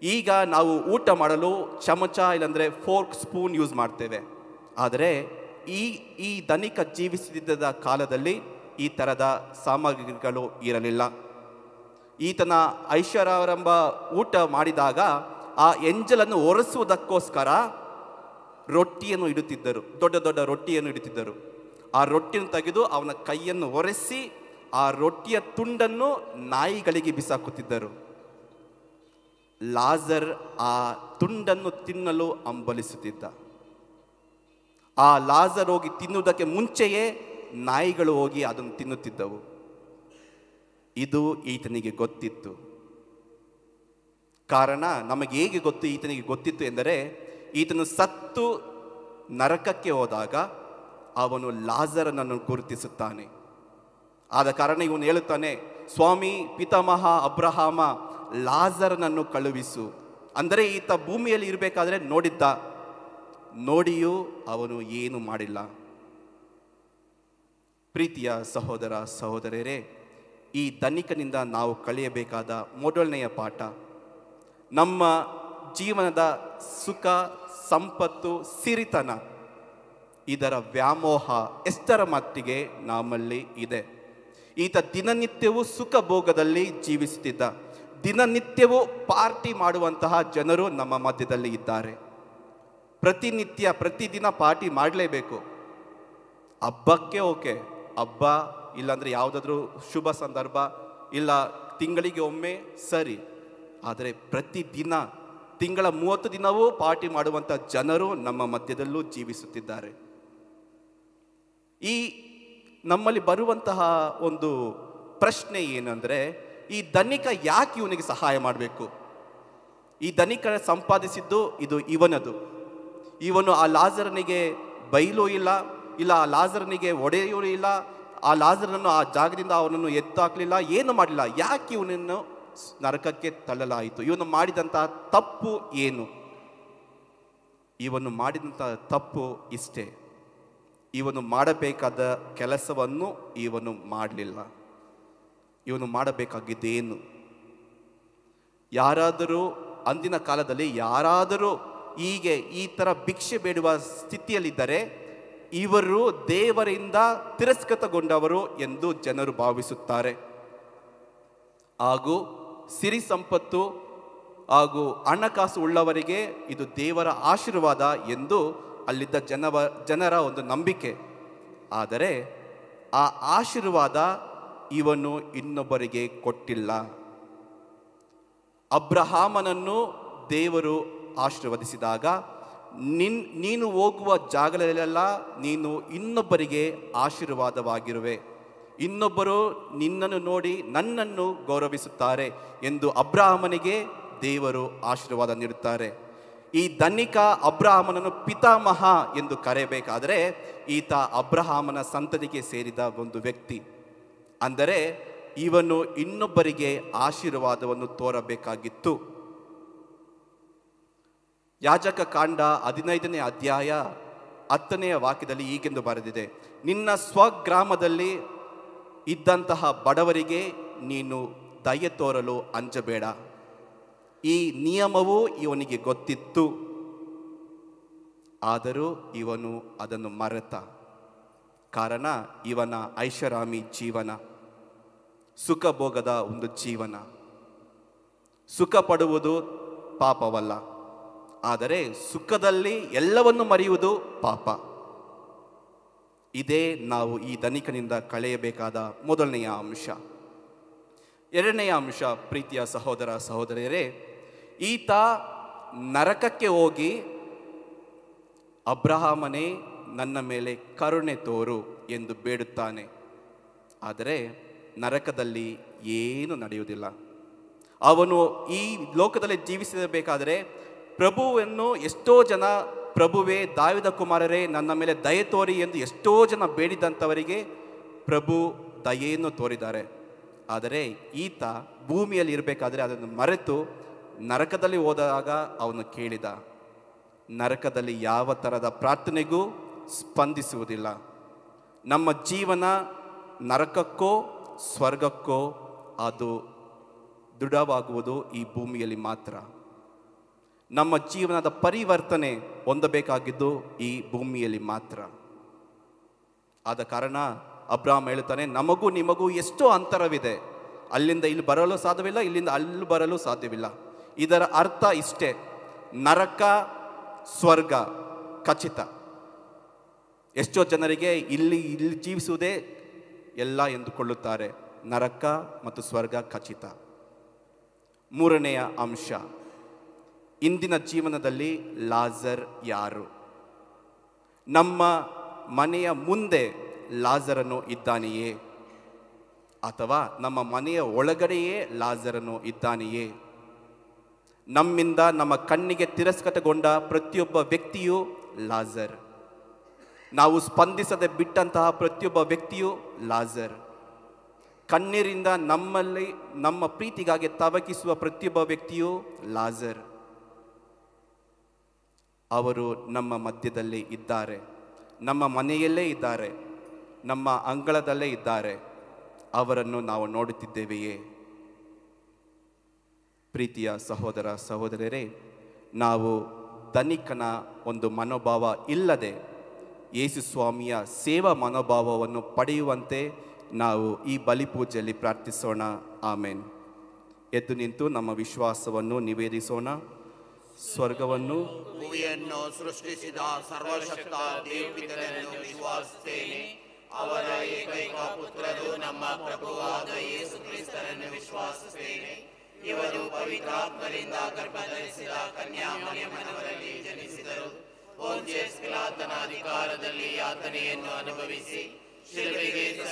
ಈಗ ನಾವು ಊಟ ಮಾಡಲು ಚಮಚ ಇಲ್ಲಾಂದರೆ ಫೋರ್ಕ್ ಸ್ಪೂನ್ ಯೂಸ್ ಮಾಡ್ತೇವೆ. ಆದರೆ ಈ ಈ ಧನಿಕ ಜೀವಿಸುತ್ತಿದ್ದ ಕಾಲದಲ್ಲಿ ಈ ಥರದ ಸಾಮಗ್ರಿಗಳು ಇರಲಿಲ್ಲ. ಈತನ ಐಶ್ವರ್ಯಾರಂಭ ಊಟ ಮಾಡಿದಾಗ ಆ ಎಂಜಲನ್ನು ಒರೆಸುವುದಕ್ಕೋಸ್ಕರ ರೊಟ್ಟಿಯನ್ನು ಇಡುತ್ತಿದ್ದರು. ದೊಡ್ಡ ದೊಡ್ಡ ರೊಟ್ಟಿಯನ್ನು ಇಡುತ್ತಿದ್ದರು. ಆ ರೊಟ್ಟಿಯನ್ನು ತೆಗೆದು ಅವನ ಕೈಯನ್ನು ಒರೆಸಿ ಆ ರೊಟ್ಟಿಯ ತುಂಡನ್ನು ನಾಯಿಗಳಿಗೆ ಬಿಸಾಕುತ್ತಿದ್ದರು. ಲಾಜರ್ ಆ ತುಂಡನ್ನು ತಿನ್ನಲು ಅಂಬಲಿಸುತ್ತಿದ್ದ. ಆ ಲಾಜರ್ ಹೋಗಿ ತಿನ್ನುವುದಕ್ಕೆ ಮುಂಚೆಯೇ ನಾಯಿಗಳು ಹೋಗಿ ಅದನ್ನು ತಿನ್ನುತ್ತಿದ್ದವು. ಇದು ಈತನಿಗೆ ಗೊತ್ತಿತ್ತು. ಕಾರಣ ನಮಗೆ ಹೇಗೆ ಗೊತ್ತು ಈತನಿಗೆ ಗೊತ್ತಿತ್ತು ಎಂದರೆ, ಈತನು ಸತ್ತು ನರಕಕ್ಕೆ ಹೋದಾಗ ಅವನು ಲಾಜರನನ್ನು ಗುರುತಿಸುತ್ತಾನೆ. ಆದ ಕಾರಣ ಇವನು ಹೇಳುತ್ತಾನೆ, ಸ್ವಾಮಿ, ಪಿತಾಮಹ, ಅಬ್ರಹಾಮ, ಲಾಜರನನ್ನು ಕಳುಹಿಸು. ಅಂದರೆ ಈತ ಭೂಮಿಯಲ್ಲಿ ಇರಬೇಕಾದ್ರೆ ನೋಡಿದ್ದ. ನೋಡಿಯೂ ಅವನು ಏನು ಮಾಡಿಲ್ಲ. ಪ್ರೀತಿಯ ಸಹೋದರ ಸಹೋದರರೇ, ಈ ಧನಿಕನಿಂದ ನಾವು ಕಳೆಯಬೇಕಾದ ಮೊದಲನೆಯ ಪಾಠ. ನಮ್ಮ ಜೀವನದ ಸುಖ, ಸಂಪತ್ತು, ಸಿರಿತನ, ಇದರ ವ್ಯಾಮೋಹ ಎಷ್ಟರ ಮಟ್ಟಿಗೆ ನಮ್ಮಲ್ಲಿ ಇದೆ. ಈತ ದಿನನಿತ್ಯವೂ ಸುಖ ಭೋಗದಲ್ಲಿ ಜೀವಿಸುತ್ತಿದ್ದ. ದಿನನಿತ್ಯವೂ ಪಾರ್ಟಿ ಮಾಡುವಂತಹ ಜನರು ನಮ್ಮ ಮಧ್ಯದಲ್ಲಿ ಇದ್ದಾರೆ. ಪ್ರತಿನಿತ್ಯ, ಪ್ರತಿದಿನ ಪಾರ್ಟಿ ಮಾಡಲೇಬೇಕು. ಹಬ್ಬಕ್ಕೆ ಓಕೆ. ಹಬ್ಬ, ಇಲ್ಲಾಂದರೆ ಯಾವುದಾದ್ರೂ ಶುಭ ಸಂದರ್ಭ, ಇಲ್ಲ ತಿಂಗಳಿಗೆ ಒಮ್ಮೆ, ಸರಿ. ಆದರೆ ಪ್ರತಿದಿನ, ತಿಂಗಳ ಮೂವತ್ತು ದಿನವೂ ಪಾರ್ಟಿ ಮಾಡುವಂಥ ಜನರು ನಮ್ಮ ಮಧ್ಯದಲ್ಲೂ ಜೀವಿಸುತ್ತಿದ್ದಾರೆ. ಈ ನಮ್ಮಲ್ಲಿ ಬರುವಂತಹ ಒಂದು ಪ್ರಶ್ನೆ ಏನಂದರೆ, ಈ ಧನಿಕ ಯಾಕೆ ಇವನಿಗೆ ಸಹಾಯ ಮಾಡಬೇಕು? ಈ ಧನಿಕ ಸಂಪಾದಿಸಿದ್ದು ಇದು ಇವನದು. ಇವನು ಆ ಲಾಜರನಿಗೆ ಬೈಲೂ ಇಲ್ಲ ಇಲ್ಲ ಆ ಲಾಜರನಿಗೆ ಒಡೆಯೂ ಇಲ್ಲ, ಆ ಲಾಜರನ್ನು ಆ ಜಾಗದಿಂದ ಅವನನ್ನು ಎತ್ತಾಕಲಿಲ್ಲ, ಏನು ಮಾಡಲಿಲ್ಲ, ಯಾಕೆ ಇವನನ್ನು ನರಕಕ್ಕೆ ತಳ್ಳಲಾಯಿತು? ಇವನು ಮಾಡಿದಂತಹ ತಪ್ಪು ಏನು? ಇವನು ಮಾಡಿದಂತಹ ತಪ್ಪು ಇಷ್ಟೇ. ಇವನು ಮಾಡಬೇಕಾದ ಕೆಲಸವನ್ನು ಇವನು ಮಾಡಲಿಲ್ಲ. ಇವನು ಮಾಡಬೇಕಾಗಿದ್ದೇನು? ಯಾರಾದರೂ ಅಂದಿನ ಕಾಲದಲ್ಲಿ ಯಾರಾದರೂ ಹೀಗೆ ಈ ಥರ ಭಿಕ್ಷೆ ಬೇಡುವ ಸ್ಥಿತಿಯಲ್ಲಿದ್ದರೆ ಇವರು ದೇವರಿಂದ ತಿರಸ್ಕೃತಗೊಂಡವರು ಎಂದು ಜನರು ಭಾವಿಸುತ್ತಾರೆ. ಹಾಗೂ ಸಿರಿ ಸಂಪತ್ತು ಹಾಗೂ ಹಣಕಾಸು ಉಳ್ಳವರಿಗೆ ಇದು ದೇವರ ಆಶೀರ್ವಾದ ಎಂದು ಅಲ್ಲಿದ್ದ ಜನವ, ಜನರ ಒಂದು ನಂಬಿಕೆ. ಆದರೆ ಆ ಆಶೀರ್ವಾದ ಇವನು ಇನ್ನೊಬ್ಬರಿಗೆ ಕೊಟ್ಟಿಲ್ಲ. ಅಬ್ರಹಾಮನನ್ನು ದೇವರು ಆಶೀರ್ವದಿಸಿದಾಗ ನಿನ್, ನೀನು ಹೋಗುವ ಜಾಗಗಳಲ್ಲೆಲ್ಲ ನೀನು ಇನ್ನೊಬ್ಬರಿಗೆ ಆಶೀರ್ವಾದವಾಗಿರುವೆ. ಇನ್ನೊಬ್ಬರು ನಿನ್ನನ್ನು ನೋಡಿ ನನ್ನನ್ನು ಗೌರವಿಸುತ್ತಾರೆ ಎಂದು ಅಬ್ರಾಹ್ಮನಿಗೆ ದೇವರು ಆಶೀರ್ವಾದ ನೀಡುತ್ತಾರೆ. ಈ ಧನಿಕ ಅಬ್ರಾಹ್ಮನನ್ನು ಪಿತಾಮಹ ಎಂದು ಕರೆಯಬೇಕಾದರೆ ಈತ ಅಬ್ರಹಾಮನ ಸಂತತಿಗೆ ಸೇರಿದ ಒಂದು ವ್ಯಕ್ತಿ. ಅಂದರೆ ಇವನು ಇನ್ನೊಬ್ಬರಿಗೆ ಆಶೀರ್ವಾದವನ್ನು ತೋರಬೇಕಾಗಿತ್ತು. ಯಾಜಕ ಕಾಂಡ ಹದಿನೈದನೇ ಅಧ್ಯಾಯ ಹತ್ತನೆಯ ವಾಕ್ಯದಲ್ಲಿ ಈಗೆಂದು ಬರೆದಿದೆ, ನಿನ್ನ ಸ್ವಗ್ರಾಮದಲ್ಲಿ ಇದ್ದಂತಹ ಬಡವರಿಗೆ ನೀನು ದಯೆ ತೋರಲು ಅಂಜಬೇಡ. ಈ ನಿಯಮವು ಇವನಿಗೆ ಗೊತ್ತಿತ್ತು, ಆದರೂ ಇವನು ಅದನ್ನು ಮರೆತ. ಕಾರಣ, ಇವನ ಐಷಾರಾಮಿ ಜೀವನ ಸುಖ ಭೋಗದ ಒಂದು ಜೀವನ. ಸುಖ ಪಡುವುದು ಪಾಪವಲ್ಲ. ಆದರೆ ಸುಖದಲ್ಲಿ ಎಲ್ಲವನ್ನು ಮರೆಯುವುದು ಪಾಪ. ಇದೇ ನಾವು ಈ ಧನಿಕನಿಂದ ಕಳೆಯಬೇಕಾದ ಮೊದಲನೆಯ ಅಂಶ. ಎರಡನೆಯ ಅಂಶ, ಪ್ರೀತಿಯ ಸಹೋದರ ಸಹೋದರಿಯರೇ, ಈತ ನರಕಕ್ಕೆ ಹೋಗಿ ಅಬ್ರಹಾಮನೇ ನನ್ನ ಮೇಲೆ ಕರುಣೆ ತೋರು ಎಂದು ಬೇಡುತ್ತಾನೆ. ಆದರೆ ನರಕದಲ್ಲಿ ಏನು ನಡೆಯುವುದಿಲ್ಲ. ಅವನು ಈ ಲೋಕದಲ್ಲಿ ಜೀವಿಸಬೇಕಾದರೆ ಪ್ರಭುವನ್ನು ಎಷ್ಟೋ ಜನ ಪ್ರಭುವೇ, ದಾವಿದ ಕುಮಾರರೇ, ನನ್ನ ಮೇಲೆ ದಯೆ ತೋರಿ ಎಂದು ಎಷ್ಟೋ ಜನ ಬೇಡಿದಂಥವರಿಗೆ ಪ್ರಭು ದಯೆಯನ್ನು ತೋರಿದ್ದಾರೆ. ಆದರೆ ಈತ ಭೂಮಿಯಲ್ಲಿ ಇರಬೇಕಾದರೆ ಅದನ್ನು ಮರೆತು ನರಕದಲ್ಲಿ ಹೋದಾಗ ಅವನು ಕೇಳಿದ, ನರಕದಲ್ಲಿ ಯಾವ ಥರದ ಪ್ರಾರ್ಥನೆಗೂ ಸ್ಪಂದಿಸುವುದಿಲ್ಲ. ನಮ್ಮ ಜೀವನ ನರಕಕ್ಕೋ, ಸ್ವರ್ಗಕ್ಕೋ, ಅದು ದೃಢವಾಗುವುದು ಈ ಭೂಮಿಯಲ್ಲಿ ಮಾತ್ರ. ನಮ್ಮ ಜೀವನದ ಪರಿವರ್ತನೆ ಹೊಂದಬೇಕಾಗಿದ್ದು ಈ ಭೂಮಿಯಲ್ಲಿ ಮಾತ್ರ. ಆದ ಕಾರಣ ಅಬ್ರಾಹ್ಮ ಹೇಳ್ತಾನೆ, ನಮಗೂ ನಿಮಗೂ ಎಷ್ಟೋ ಅಂತರವಿದೆ. ಅಲ್ಲಿಂದ ಇಲ್ಲಿ ಬರಲು ಸಾಧ್ಯವಿಲ್ಲ, ಇಲ್ಲಿಂದ ಅಲ್ಲಿ ಬರಲು ಸಾಧ್ಯವಿಲ್ಲ. ಇದರ ಅರ್ಥ ಇಷ್ಟೇ. ನರಕ, ಸ್ವರ್ಗ, ಖಚಿತ. ಎಷ್ಟೋ ಜನರಿಗೆ ಇಲ್ಲಿ ಇಲ್ಲಿ ಜೀವಿಸುವುದೇ ಎಲ್ಲ ಎಂದುಕೊಳ್ಳುತ್ತಾರೆ. ನರಕ ಮತ್ತು ಸ್ವರ್ಗ ಖಚಿತ. ಮೂರನೆಯ ಅಂಶ. ಇಂದಿನ ಜೀವನದಲ್ಲಿ ಲಾಜರ್ ಯಾರು? ನಮ್ಮ ಮನೆಯ ಮುಂದೆ ಲಾಜರನು ಇದ್ದಾನೆಯೇ? ಅಥವಾ ನಮ್ಮ ಮನೆಯ ಒಳಗಡೆಯೇ ಲಾಜರನು ಇದ್ದಾನೆಯೇ? ನಮ್ಮಿಂದ ನಮ್ಮ ಕಣ್ಣಿಗೆ ತಿರಸ್ಕೃತಗೊಂಡ ಪ್ರತಿಯೊಬ್ಬ ವ್ಯಕ್ತಿಯೂ ಲಾಜರ್. ನಾವು ಸ್ಪಂದಿಸದೆ ಬಿಟ್ಟಂತಹ ಪ್ರತಿಯೊಬ್ಬ ವ್ಯಕ್ತಿಯು ಲಾಜರ್. ಕಣ್ಣೀರಿಂದ ನಮ್ಮಲ್ಲಿ, ನಮ್ಮ ಪ್ರೀತಿಗಾಗಿ ತವಕಿಸುವ ಪ್ರತಿಯೊಬ್ಬ ವ್ಯಕ್ತಿಯು ಲಾಜರ್. ಅವರು ನಮ್ಮ ಮಧ್ಯದಲ್ಲಿ ಇದ್ದಾರೆ. ನಮ್ಮ ಮನೆಯಲ್ಲೇ ಇದ್ದಾರೆ. ನಮ್ಮ ಅಂಗಳದಲ್ಲೇ ಇದ್ದಾರೆ. ಅವರನ್ನು ನಾವು ನೋಡುತ್ತಿದ್ದೇವೆಯೇ? ಪ್ರೀತಿಯ ಸಹೋದರ ಸಹೋದರರೇ ನಾವು ಧನಿಕನ ಒಂದು ಮನೋಭಾವ ಇಲ್ಲದೆ ಯೇಸು ಸ್ವಾಮಿಯ ಸೇವಾ ಮನೋಭಾವವನ್ನು ಪಡೆಯುವಂತೆ ನಾವು ಈ ಬಲಿಪೂಜೆಯಲ್ಲಿ ಪ್ರಾರ್ಥಿಸೋಣ. ಆಮೇನ್. ಎದ್ದು ನಿಂತು ನಮ್ಮ ವಿಶ್ವಾಸವನ್ನು ನಿವೇದಿಸೋಣ. ಸ್ವರ್ಗವನ್ನು ಭೂಮಿಯನ್ನು ಸೃಷ್ಟಿಸಿದ ಸರ್ವಶಕ್ತ ದೇವಿತನನ್ನು ವಿಶ್ವಾಸಿಸುತ್ತೇನೆ ಅವರ ಏಕೈಕ ಪುತ್ರರು ನಮ್ಮ ಪ್ರಭುವಾದ ಯೇಸು ಕ್ರಿಸ್ತನನ್ನು ವಿಶ್ವಾಸಿಸುತ್ತೇನೆ ಇವರು ಪವಿತ್ರಾತ್ಮರಿಂದ ಗರ್ಭಧರಿಸಿದ ಮನೆಯವರಲ್ಲಿ ಜನಿಸಿದರು. ಓಂಜೇಸ್ ಪಿಲಾತನ ಅಧಿಕಾರದಲ್ಲಿ ಯಾತನೆಯನ್ನು ಅನುಭವಿಸಿ ಶಿಲುಬೆಗೆ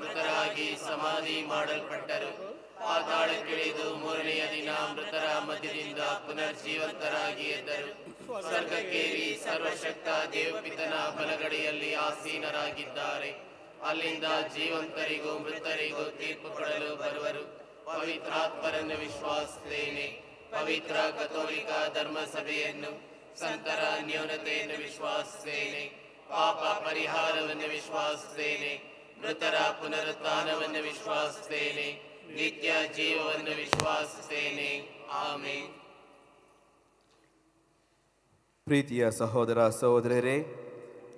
ಮೃತರಾಗಿ ಸಮಾಧಿ ಮಾಡಲ್ಪಟ್ಟರು. ಪಾತಾಳಕ್ಕಿಳಿದು ಮೂರನೆಯ ದಿನ ಮೃತರ ಮಧ್ಯದಿಂದ ಪುನರ್ಜೀವಂತರಾಗಿ ಎದ್ದರು. ಸ್ವರ್ಗಕ್ಕೇರಿ ಸರ್ವಶಕ್ತ ದೇವಪಿತನ ಬಲಗಡೆಯಲ್ಲಿ ಆಸೀನರಾಗಿದ್ದಾರೆ. ಅಲ್ಲಿಂದ ಜೀವಂತರಿಗೂ ಮೃತರಿಗೂ ತೀರ್ಪು ಕೊಡಲು ಬರುವರು. ಪವಿತ್ರಾತ್ಮರನ್ನು ವಿಶ್ವಾಸಿಸುತ್ತೇನೆ ಪವಿತ್ರ ಕಥೋಲಿಕ ಧರ್ಮಸಭೆಯನ್ನು ಸಂತರ ನ್ಯೂನತೆಯನ್ನು ವಿಶ್ವಾಸಿಸುತ್ತೇನೆ ಪಾಪ ಪರಿಹಾರವನ್ನು ವಿಶ್ವಾಸಿಸುತ್ತೇನೆ ಮೃತರ ಪುನರುತ್ಥಾನವನ್ನು ವಿಶ್ವಾಸಿಸುತ್ತೇನೆ ನಿತ್ಯ ಜೀವವನ್ನು ವಿಶ್ವಾಸಿಸುತ್ತೇನೆ ಆಮೇನ್. ಪ್ರೀತಿಯ ಸಹೋದರ ಸಹೋದರರೇ,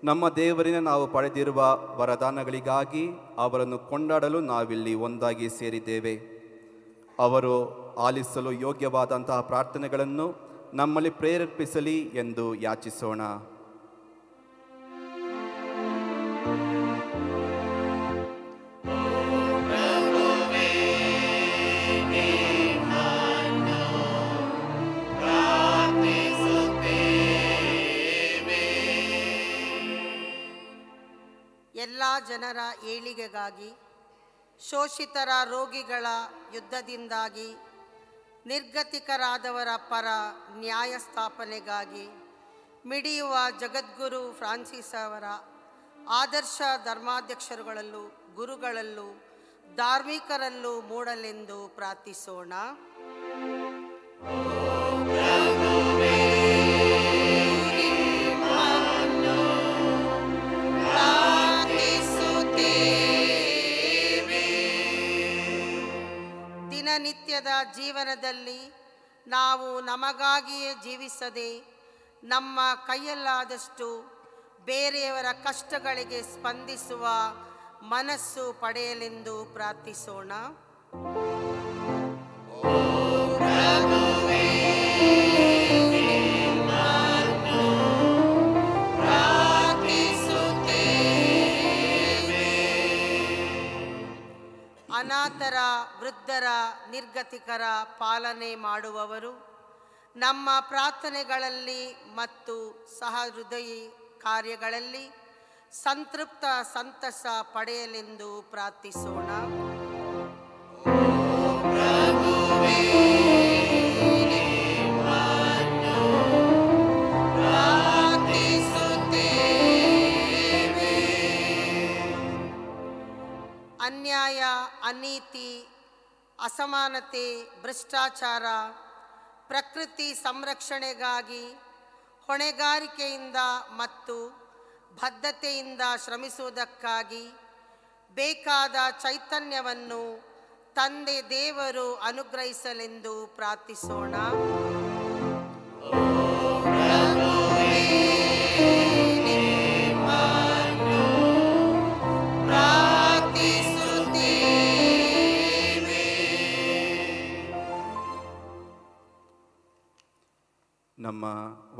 ನಮ್ಮ ದೇವರಿನ ನಾವು ಪಡೆದಿರುವ ವರದಾನಗಳಿಗಾಗಿ ಅವರನ್ನು ಕೊಂಡಾಡಲು ನಾವಿಲ್ಲಿ ಒಂದಾಗಿ ಸೇರಿದ್ದೇವೆ. ಅವರು ಆಲಿಸಲು ಯೋಗ್ಯವಾದಂತಹ ಪ್ರಾರ್ಥನೆಗಳನ್ನು ನಮ್ಮಲ್ಲಿ ಪ್ರೇರೇಪಿಸಲಿ ಎಂದು ಯಾಚಿಸೋಣ. ಜನರ ಏಳಿಗೆಗಾಗಿ, ಶೋಷಿತರ ರೋಗಿಗಳ ಯುದ್ಧದಿಂದಾಗಿ, ನಿರ್ಗತಿಕರಾದವರ ಪರ ನ್ಯಾಯ ಸ್ಥಾಪನೆಗಾಗಿ ಮಿಡಿಯುವ ಜಗದ್ಗುರು ಫ್ರಾನ್ಸಿಸ್ ಅವರ ಆದರ್ಶ ಧರ್ಮಾಧ್ಯಕ್ಷರುಗಳಲ್ಲೂ, ಗುರುಗಳಲ್ಲೂ, ಧಾರ್ಮಿಕರಲ್ಲೂ ಮೂಡಲೆಂದು ಪ್ರಾರ್ಥಿಸೋಣ. ದಿನನಿತ್ಯದ ಜೀವನದಲ್ಲಿ ನಾವು ನಮಗಾಗಿಯೇ ಜೀವಿಸದೆ ನಮ್ಮ ಕೈಯಲ್ಲಾದಷ್ಟು ಬೇರೆಯವರ ಕಷ್ಟಗಳಿಗೆ ಸ್ಪಂದಿಸುವ ಮನಸ್ಸು ಪಡೆಯಲೆಂದು ಪ್ರಾರ್ಥಿಸೋಣ. ಅನಾಥರ ವೃದ್ಧರ ನಿರ್ಗತಿಕರ ಪಾಲನೆ ಮಾಡುವವರು ನಮ್ಮ ಪ್ರಾರ್ಥನೆಗಳಲ್ಲಿ ಮತ್ತು ಸಹೃದಯಿ ಕಾರ್ಯಗಳಲ್ಲಿ ಸಂತೃಪ್ತ ಸಂತಸ ಪಡೆಯಲೆಂದು ಪ್ರಾರ್ಥಿಸೋಣ. ಅನ್ಯಾಯ, ಅನೀತಿ, ಅಸಮಾನತೆ, ಭ್ರಷ್ಟಾಚಾರ, ಪ್ರಕೃತಿ ಸಂರಕ್ಷಣೆಗಾಗಿ ಹೊಣೆಗಾರಿಕೆಯಿಂದ ಮತ್ತು ಬದ್ಧತೆಯಿಂದ ಶ್ರಮಿಸುವುದಕ್ಕಾಗಿ ಬೇಕಾದ ಚೈತನ್ಯವನ್ನು ತಂದೆ ದೇವರು ಅನುಗ್ರಹಿಸಲೆಂದು ಪ್ರಾರ್ಥಿಸೋಣ.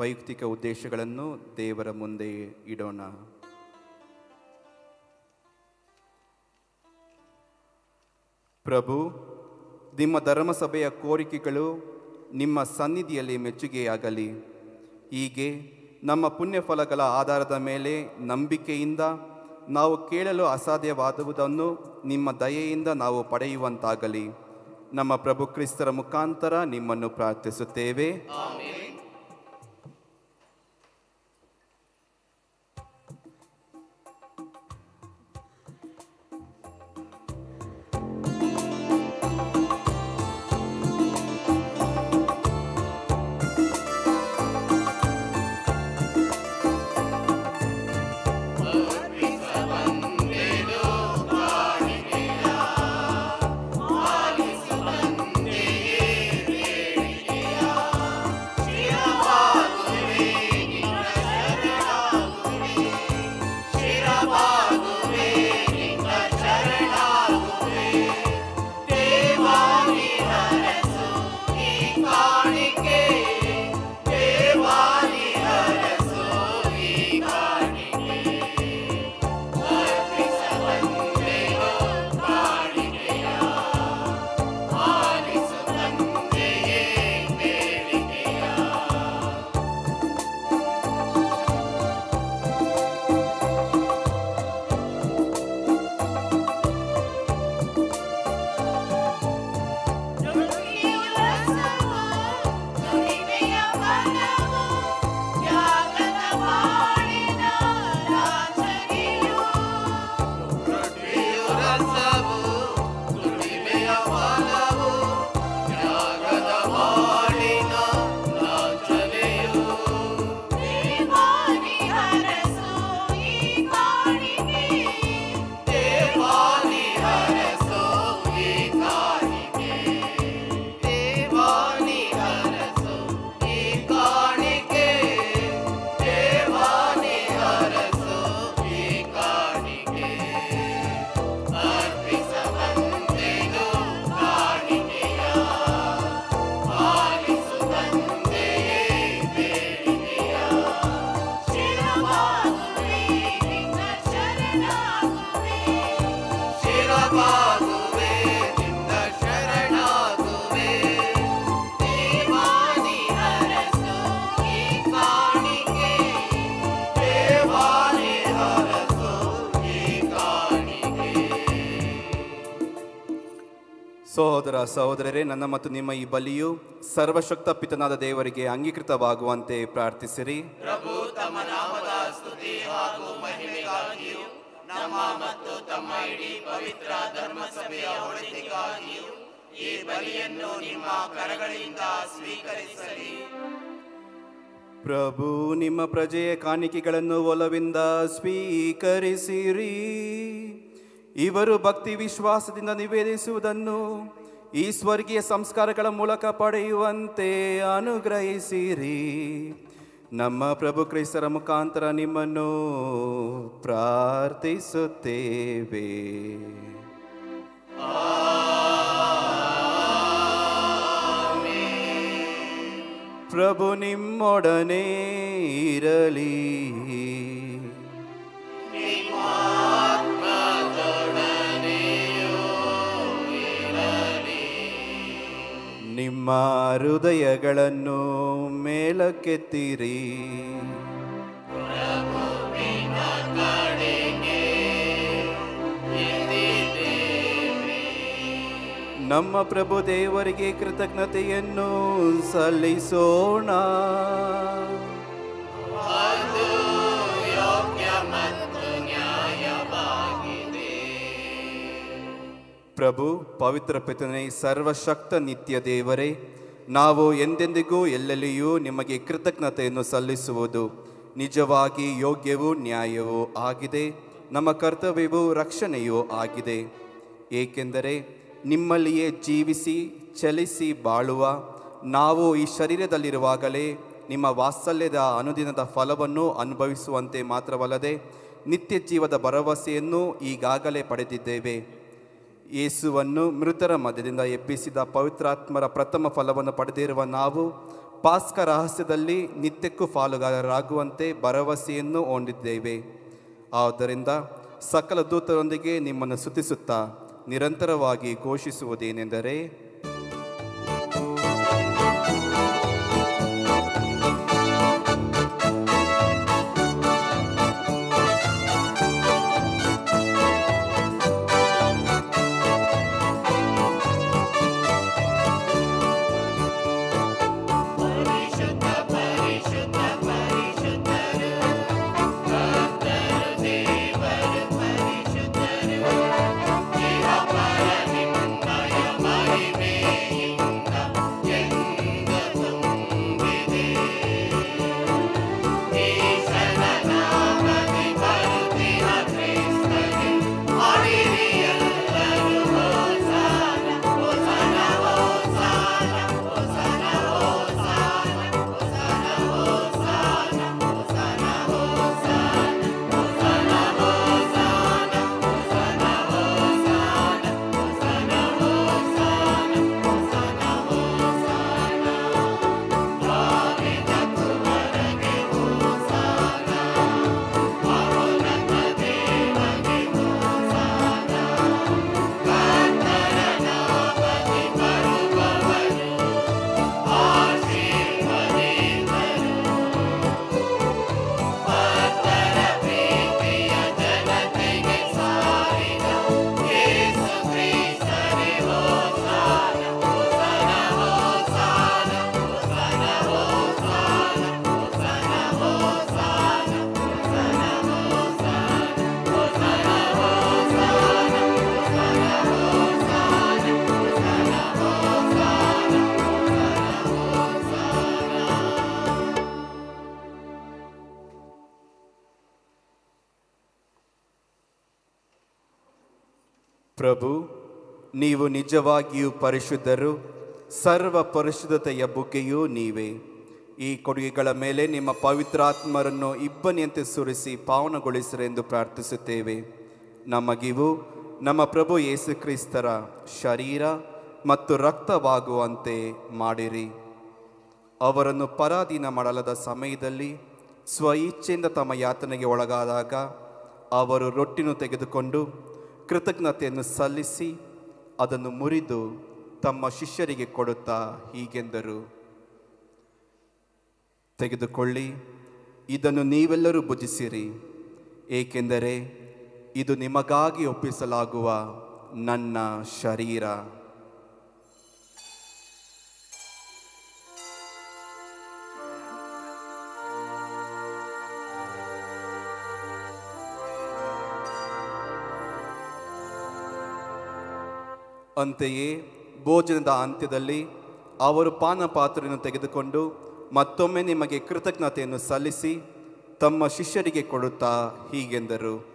ವೈಯಕ್ತಿಕ ಉದ್ದೇಶಗಳನ್ನು ದೇವರ ಮುಂದೆ ಇಡೋಣ. ಪ್ರಭು, ನಿಮ್ಮ ಧರ್ಮಸಭೆಯ ಕೋರಿಕೆಗಳು ನಿಮ್ಮ ಸನ್ನಿಧಿಯಲ್ಲಿ ಮೆಚ್ಚುಗೆಯಾಗಲಿ. ಹೀಗೆ ನಮ್ಮ ಪುಣ್ಯಫಲಗಳ ಆಧಾರದ ಮೇಲೆ ನಂಬಿಕೆಯಿಂದ ನಾವು ಕೇಳಲು ಅಸಾಧ್ಯವಾದುವುದನ್ನು ನಿಮ್ಮ ದಯೆಯಿಂದ ನಾವು ಪಡೆಯುವಂತಾಗಲಿ. ನಮ್ಮ ಪ್ರಭು ಕ್ರಿಸ್ತರ ಮುಖಾಂತರ ನಿಮ್ಮನ್ನು ಪ್ರಾರ್ಥಿಸುತ್ತೇವೆ. ಸಹೋದರ ಸಹೋದರರೇ ನನ್ನ ಮತ್ತು ನಿಮ್ಮ ಈ ಬಲಿಯು ಸರ್ವಶಕ್ತ ಪಿತನಾದ ದೇವರಿಗೆ ಅಂಗೀಕೃತವಾಗುವಂತೆ ಪ್ರಾರ್ಥಿಸಿರಿ. ಪ್ರಭು ತಮ್ಮ ನಾಮದ ಸ್ತುತಿ ಹಾಗೂ ಮಹಿಮೆಗಾಗಿಯೂ ನಮ್ಮ ಮತ್ತು ತಮ್ಮ ಇಡೀ ಪವಿತ್ರ ಧರ್ಮಸಭೆಯ ಒಳಿತಿಗಾಗಿಯೂ ಈ ಬಲಿಯನ್ನು ನಿಮ್ಮ ಕರಗಳಿಂದ ಸ್ವೀಕರಿಸಲಿ. ಪ್ರಭು ನಿಮ್ಮ ಪ್ರಜೆಯ ಕಾಣಿಕೆಗಳನ್ನು ಒಲವಿಂದ ಸ್ವೀಕರಿಸಿರಿ. ಇವರು ಭಕ್ತಿ ವಿಶ್ವಾಸದಿಂದ ನಿವೇದಿಸುವುದನ್ನು ಈ ಸ್ವರ್ಗೀಯ ಸಂಸ್ಕಾರಗಳ ಮೂಲಕ ಪಡೆಯುವಂತೆ ಅನುಗ್ರಹಿಸಿರಿ. ನಮ್ಮ ಪ್ರಭು ಕ್ರೈಸ್ತರ ಮುಖಾಂತರ ನಿಮ್ಮನ್ನು ಪ್ರಾರ್ಥಿಸುತ್ತೇವೆ. ಪ್ರಭು ನಿಮ್ಮೊಡನೆ ಇರಲಿ. ನಿಮ್ಮ ಹೃದಯಗಳನ್ನು ಮೇಲಕ್ಕೆತ್ತಿರಿ. ನಮ್ಮ ಪ್ರಭು ದೇವರಿಗೆ ಕೃತಜ್ಞತೆಯನ್ನು ಸಲ್ಲಿಸೋಣ. ಪ್ರಭು, ಪವಿತ್ರ ಪಿತನೇ, ಸರ್ವಶಕ್ತ ನಿತ್ಯ ದೇವರೇ, ನಾವು ಎಂದೆಂದಿಗೂ ಎಲ್ಲೆಲ್ಲಿಯೂ ನಿಮಗೆ ಕೃತಜ್ಞತೆಯನ್ನು ಸಲ್ಲಿಸುವುದು, ನಿಜವಾಗಿ ಯೋಗ್ಯವೂ ನ್ಯಾಯವೂ ಆಗಿದೆ, ನಮ್ಮ ಕರ್ತವ್ಯವೂ ರಕ್ಷಣೆಯೂ ಆಗಿದೆ. ಏಕೆಂದರೆ ನಿಮ್ಮಲ್ಲಿಯೇ ಜೀವಿಸಿ, ಚಲಿಸಿ ಬಾಳುವ, ನಾವು ಈ ಶರೀರದಲ್ಲಿರುವಾಗಲೇ ನಿಮ್ಮ ವಾತ್ಸಲ್ಯದ ಅನುದಿನದ ಫಲವನ್ನು ಅನುಭವಿಸುವಂತೆ ಮಾತ್ರವಲ್ಲದೆ ನಿತ್ಯ ಜೀವದ ಭರವಸೆಯನ್ನು ಈಗಾಗಲೇ ಪಡೆದಿದ್ದೇವೆ. ಯೇಸುವನ್ನು ಮೃತರ ಮಧ್ಯದಿಂದ ಎಬ್ಬಿಸಿದ ಪವಿತ್ರಾತ್ಮರ ಪ್ರಥಮ ಫಲವನ್ನು ಪಡೆದಿರುವ ನಾವು ಪಾಸ್ಕ ರಹಸ್ಯದಲ್ಲಿ ನಿತ್ಯಕ್ಕೂ ಪಾಲುಗಾರರಾಗುವಂತೆ ಭರವಸೆಯನ್ನು ಹೊಂದಿದ್ದೇವೆ. ಆದ್ದರಿಂದ ಸಕಲ ದೂತರೊಂದಿಗೆ ನಿಮ್ಮನ್ನು ಸುತಿಸುತ್ತಾ ನಿರಂತರವಾಗಿ ಘೋಷಿಸುವುದೇನೆಂದರೆ ಪ್ರಭು, ನೀವು ನಿಜವಾಗಿಯೂ ಪರಿಶುದ್ಧರು, ಸರ್ವ ಪರಿಶುದ್ಧತೆಯ ಬುಗ್ಗೆಯೂ ನೀವೇ. ಈ ಕೊಡುಗೆಗಳ ಮೇಲೆ ನಿಮ್ಮ ಪವಿತ್ರಾತ್ಮರನ್ನು ಇಬ್ಬನಿಯಂತೆ ಸುರಿಸಿ ಪಾವನಗೊಳಿಸಿರೆಂದು ಪ್ರಾರ್ಥಿಸುತ್ತೇವೆ. ನಮಗಿವು ನಮ್ಮ ಪ್ರಭು ಯೇಸು ಕ್ರಿಸ್ತರ ಶರೀರ ಮತ್ತು ರಕ್ತವಾಗುವಂತೆ ಮಾಡಿರಿ. ಅವರನ್ನು ಪರಾಧೀನ ಮಾಡಲದ ಸಮಯದಲ್ಲಿ ಸ್ವ ಇಚ್ಛೆಯಿಂದ ತಮ್ಮ ಯಾತನೆಗೆ ಒಳಗಾದಾಗ ಅವರು ರೊಟ್ಟಿನೂ ತೆಗೆದುಕೊಂಡು ಕೃತಜ್ಞತೆಯನ್ನು ಸಲ್ಲಿಸಿ ಅದನ್ನು ಮುರಿದು ತಮ್ಮ ಶಿಷ್ಯರಿಗೆ ಕೊಡುತ್ತಾ ಹೀಗೆಂದರು. ತೆಗೆದುಕೊಳ್ಳಿ, ಇದನ್ನು ನೀವೆಲ್ಲರೂ ಭುಜಿಸಿರಿ, ಏಕೆಂದರೆ ಇದು ನಿಮಗಾಗಿ ಒಪ್ಪಿಸಲಾಗುವ ನನ್ನ ಶರೀರ. ಅಂತೆಯೇ ಭೋಜನದ ಅಂತ್ಯದಲ್ಲಿ ಅವರು ಪಾನಪಾತ್ರೆಯನ್ನು ತೆಗೆದುಕೊಂಡು ಮತ್ತೊಮ್ಮೆ ನಿಮಗೆ ಕೃತಜ್ಞತೆಯನ್ನು ಸಲ್ಲಿಸಿ ತಮ್ಮ ಶಿಷ್ಯರಿಗೆ ಕೊಡುತ್ತಾ ಹೀಗೆಂದರು.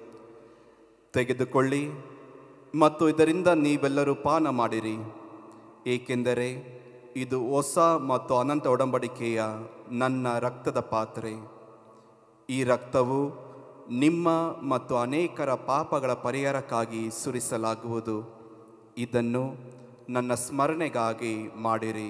ತೆಗೆದುಕೊಳ್ಳಿ ಮತ್ತು ಇದರಿಂದ ನೀವೆಲ್ಲರೂ ಪಾನ ಮಾಡಿರಿ. ಏಕೆಂದರೆ ಇದು ಹೊಸ ಮತ್ತು ಅನಂತ ಒಡಂಬಡಿಕೆಯ ನನ್ನ ರಕ್ತದ ಪಾತ್ರೆ. ಈ ರಕ್ತವು ನಿಮ್ಮ ಮತ್ತು ಅನೇಕರ ಪಾಪಗಳ ಪರಿಹಾರಕ್ಕಾಗಿ ಸುರಿಸಲಾಗುವುದು. ಇದನ್ನು ನನ್ನ ಸ್ಮರಣೆಗಾಗಿ ಮಾಡಿರಿ.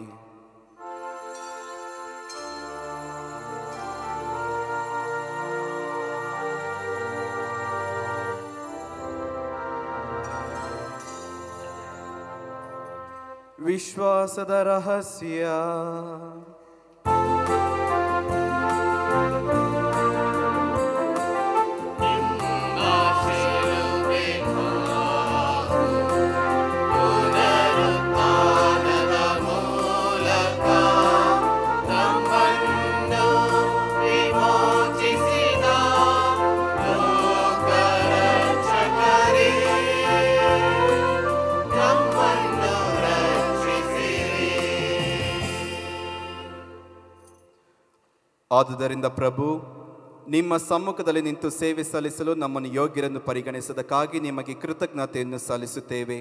ವಿಶ್ವಾಸದ ರಹಸ್ಯ ಆದುದರಿಂದ ಪ್ರಭು, ನಿಮ್ಮ ಸಮ್ಮುಖದಲ್ಲಿ ನಿಂತು ಸೇವೆ ಸಲ್ಲಿಸಲು ನಮ್ಮನ್ನು ಯೋಗ್ಯರನ್ನು ಪರಿಗಣಿಸದಕ್ಕಾಗಿ ನಿಮಗೆ ಕೃತಜ್ಞತೆಯನ್ನು ಸಲ್ಲಿಸುತ್ತೇವೆ.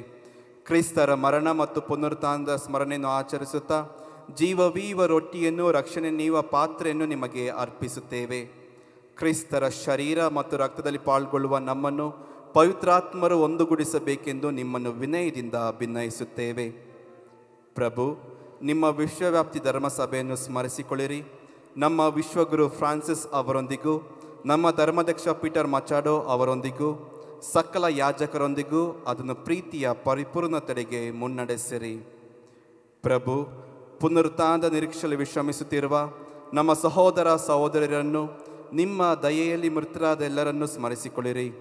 ಕ್ರಿಸ್ತರ ಮರಣ ಮತ್ತು ಪುನರುತ್ಥಾನದ ಸ್ಮರಣೆಯನ್ನು ಆಚರಿಸುತ್ತಾ, ಜೀವವೀವ ರೊಟ್ಟಿಯನ್ನು, ರಕ್ಷಣೆ ನೀವ ಪಾತ್ರೆಯನ್ನು ನಿಮಗೆ ಅರ್ಪಿಸುತ್ತೇವೆ. ಕ್ರಿಸ್ತರ ಶರೀರ ಮತ್ತು ರಕ್ತದಲ್ಲಿ ಪಾಲ್ಗೊಳ್ಳುವ ನಮ್ಮನ್ನು ಪವಿತ್ರಾತ್ಮರು ಒಂದುಗೂಡಿಸಬೇಕೆಂದು ನಿಮ್ಮನ್ನು ವಿನಯದಿಂದ ಭಿನ್ನಯಿಸುತ್ತೇವೆ ಪ್ರಭು, ನಿಮ್ಮ ವಿಶ್ವವ್ಯಾಪ್ತಿ ಧರ್ಮಸಭೆಯನ್ನು ಸ್ಮರಿಸಿಕೊಳ್ಳಿರಿ. ನಮ್ಮ ವಿಶ್ವಗುರು ಫ್ರಾನ್ಸಿಸ್ ಅವರೊಂದಿಗೂ, ನಮ್ಮ ಧರ್ಮಾಧ್ಯಕ್ಷ ಪೀಟರ್ ಮಚಾಡೋ ಅವರೊಂದಿಗೂ, ಸಕಲ ಯಾಜಕರೊಂದಿಗೂ ಅದನ್ನು ಪ್ರೀತಿಯ ಪರಿಪೂರ್ಣತೆಗೆ ಮುನ್ನಡೆಸಿರಿ. ಪ್ರಭು, ಪುನರುತ್ಥಾನದ ನಿರೀಕ್ಷೆಯಲ್ಲಿ ವಿಶ್ರಮಿಸುತ್ತಿರುವ ನಮ್ಮ ಸಹೋದರ ಸಹೋದರಿಯರನ್ನು, ನಿಮ್ಮ ದಯೆಯಲ್ಲಿ ಮೃತರಾದ ಎಲ್ಲರನ್ನೂ ಸ್ಮರಿಸಿಕೊಳ್ಳಿರಿ.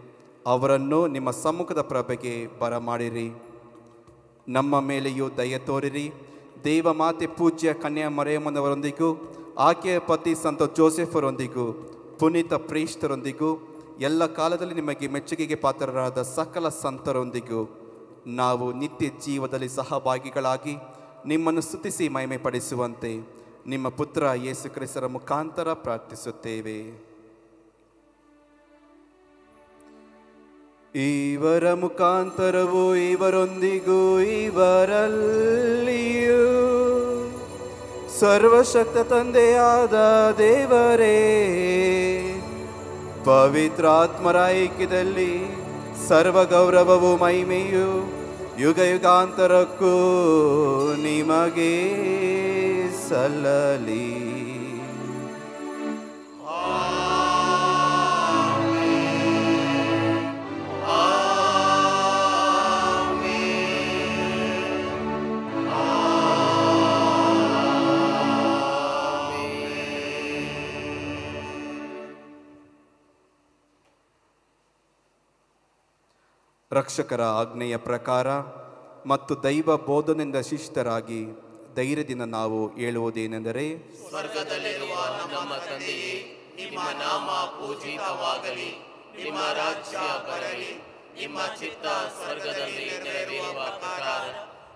ಅವರನ್ನು ನಿಮ್ಮ ಸಮ್ಮುಖದ ಪ್ರಭೆಗೆ ಬರಮಾಡಿರಿ. ನಮ್ಮ ಮೇಲೆಯೂ ದಯೆ ತೋರಿರಿ. ದೇವ ಮಾತೆ ಪೂಜ್ಯ ಕನ್ಯಾ ಮರೆಯಮ್ಮನವರೊಂದಿಗೂ ಆಕೆಯ ಪತಿ ಸಂತ ಜೋಸೆಫರೊಂದಿಗೂ, ಪುನೀತ ಪ್ರೇಷ್ಠರೊಂದಿಗೂ ಎಲ್ಲ ಕಾಲದಲ್ಲಿ ನಿಮಗೆ ಮೆಚ್ಚುಗೆಗೆ ಪಾತ್ರರಾದ ಸಕಲ ಸಂತರೊಂದಿಗೂ ನಾವು ನಿತ್ಯ ಜೀವದಲ್ಲಿ ಸಹಭಾಗಿಗಳಾಗಿ ನಿಮ್ಮನ್ನು ಸ್ತುತಿಸಿ ಮಹಿಮೆ ಪಡಿಸುವಂತೆ ನಿಮ್ಮ ಪುತ್ರ ಯೇಸು ಕ್ರಿಸ್ತರ ಮುಖಾಂತರ ಪ್ರಾರ್ಥಿಸುತ್ತೇವೆ. ಇವರ ಮುಖಾಂತರವು ಇವರೊಂದಿಗೂ ಇವರಲ್ಲಿಯೂ ಸರ್ವಶಕ್ತ ತಂದೆಯಾದ ದೇವರೇ ಪವಿತ್ರಾತ್ಮರ ಐಕ್ಯದಲ್ಲಿ ಸರ್ವ ಗೌರವವು ಮಹಿಮೆಯು ಯುಗ ಯುಗಾಂತರಕ್ಕೂ ನಿಮಗೆ ಸಲ್ಲಲಿ. ರಕ್ಷಕರ ಆಜ್ಞೆಯ ಪ್ರಕಾರ ಮತ್ತು ದೈವ ಬೋಧನೆಯಿಂದ ಶಿಷ್ಟರಾಗಿ ಧೈರ್ಯದಿಂದ ನಾವು ಹೇಳುವುದೇನೆಂದರೆ, ಸ್ವರ್ಗದಲ್ಲಿರುವ ನಮ್ಮ ತಂದೆಯೇ, ನಿಮ್ಮ ನಾಮ ಪೂಜಿತವಾಗಲಿ, ನಿಮ್ಮ ರಾಜ್ಯ ಬರಲಿ, ನಿಮ್ಮ ಚಿತ್ತ ಸ್ವರ್ಗದಲ್ಲಿ ನೆರವೇರುವ ಪ್ರಕಾರ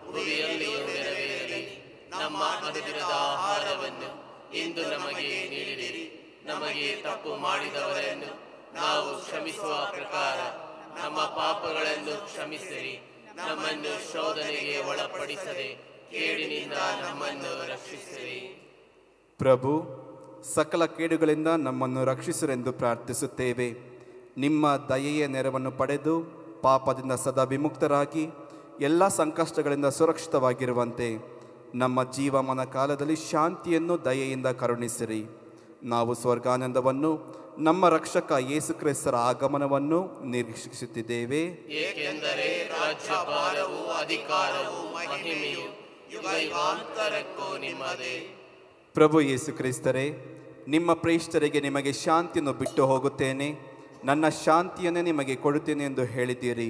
ಭೂಮಿಯಲ್ಲಿಯೂ ನೆರವೇರಲಿ. ನಮ್ಮ ಅನುದಿನದ ಆಹಾರವನ್ನು ಇಂದು ನಮಗೆ ನೀಡಿರಿ. ನಮಗೆ ತಪ್ಪು ಮಾಡಿದವರನ್ನು ನಾವು ಕ್ಷಮಿಸುವ ಪ್ರಕಾರ ನಮ್ಮ ಪಾಪಗಳನ್ನು ಕ್ಷಮಿಸಿರಿ, ನಮ್ಮನ್ನು ಶೋಧನೆಗೆ ಒಳಪಡಿಸದೆ ಕೇಡಿನಿಂದ ನಮ್ಮನ್ನು ರಕ್ಷಿಸಿರಿ. ಪ್ರಭು, ಸಕಲ ಕೇಡುಗಳಿಂದ ನಮ್ಮನ್ನು ರಕ್ಷಿಸರೆಂದು ಪ್ರಾರ್ಥಿಸುತ್ತೇವೆ. ನಿಮ್ಮ ದಯೆಯ ನೆರವನ್ನು ಪಡೆದು ಪಾಪದಿಂದ ಸದಾ ವಿಮುಕ್ತರಾಗಿ, ಎಲ್ಲ ಸಂಕಷ್ಟಗಳಿಂದ ಸುರಕ್ಷಿತವಾಗಿರುವಂತೆ ನಮ್ಮ ಜೀವಮಾನ ಕಾಲದಲ್ಲಿ ಶಾಂತಿಯನ್ನು ದಯೆಯಿಂದ ಕರುಣಿಸಿರಿ. ನಾವು ಸ್ವರ್ಗಾನಂದವನ್ನು ನಮ್ಮ ರಕ್ಷಕ ಯೇಸು ಕ್ರೈಸ್ತರ ಆಗಮನವನ್ನು ನಿರೀಕ್ಷಿಸುತ್ತಿದ್ದೇವೆ. ಏಕೆಂದರೆ ರಾಜ್ಯಭಾರವು ಅಧಿಕಾರವು ಮಹಿಮೆಯು ಯುಗ ಯುಗಾಂತರಕ್ಕೂ ನಿಮ್ಮದೇ. ಪ್ರಭು ಯೇಸು ಕ್ರೈಸ್ತರೇ ನಿಮ್ಮ ಪ್ರೇಷ್ಠರಿಗೆ ನಿಮಗೆ ಶಾಂತಿಯನ್ನು ಬಿಟ್ಟು ಹೋಗುತ್ತೇನೆ. ನನ್ನ ಶಾಂತಿಯನ್ನೇ ನಿಮಗೆ ಕೊಡುತ್ತೇನೆ ಎಂದು ಹೇಳಿದ್ದೀರಿ.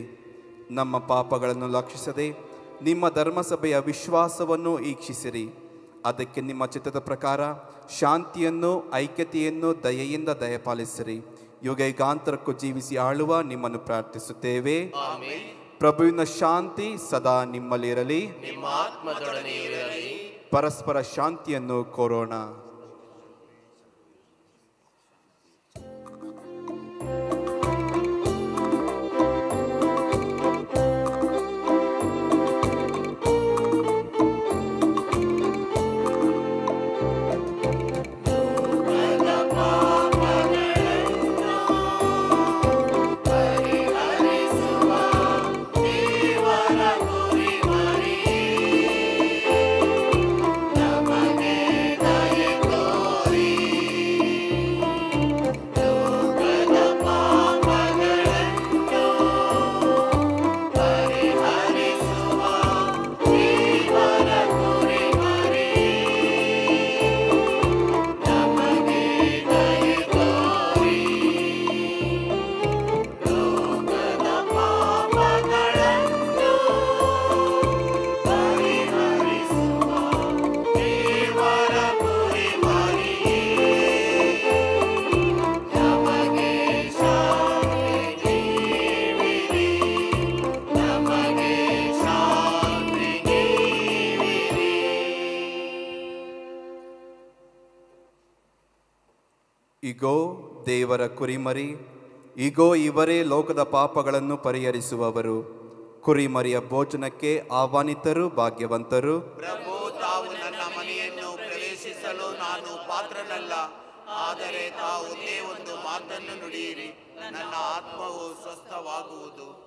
ನಮ್ಮ ಪಾಪಗಳನ್ನು ಲಕ್ಷಿಸದೆ ನಿಮ್ಮ ಧರ್ಮಸಭೆಯ ವಿಶ್ವಾಸವನ್ನು ಈಕ್ಷಿಸಿರಿ. ಅದಕ್ಕೆ ನಿಮ್ಮ ಚಿತ್ತದ ಪ್ರಕಾರ ಶಾಂತಿಯನ್ನು ಐಕ್ಯತೆಯನ್ನು ದಯೆಯಿಂದ ದಯಪಾಲಿಸಿರಿ. ಯುಗೈಗಾಂತರಕ್ಕೂ ಜೀವಿಸಿ ಆಳುವ ನಿಮ್ಮನ್ನು ಪ್ರಾರ್ಥಿಸುತ್ತೇವೆ. ಪ್ರಭುವಿನ ಶಾಂತಿ ಸದಾ ನಿಮ್ಮಲ್ಲಿರಲಿ. ಪರಸ್ಪರ ಶಾಂತಿಯನ್ನು ಕೋರೋಣ. ಕುರಿಮರಿ, ಇಗೋ, ಇವರೇ ಲೋಕದ ಪಾಪಗಳನ್ನು ಪರಿಹರಿಸುವವರು. ಕುರಿಮರಿಯ ಭೋಜನಕ್ಕೆ ಆಹ್ವಾನಿತರು, ಭಾಗ್ಯವಂತರು. ಪ್ರಭು, ತಾವು ನನ್ನ ಮನೆಯನ್ನು ಪ್ರವೇಶಿಸಲು ನಾನು ಪಾತ್ರನಲ್ಲ. ಆದರೆ ತಾವು ಒಂದೇ ಒಂದು ಮಾತನ್ನು ನುಡಿಯಿರಿ. ನನ್ನ ಆತ್ಮವು ಸ್ವಸ್ಥವಾಗುವುದು.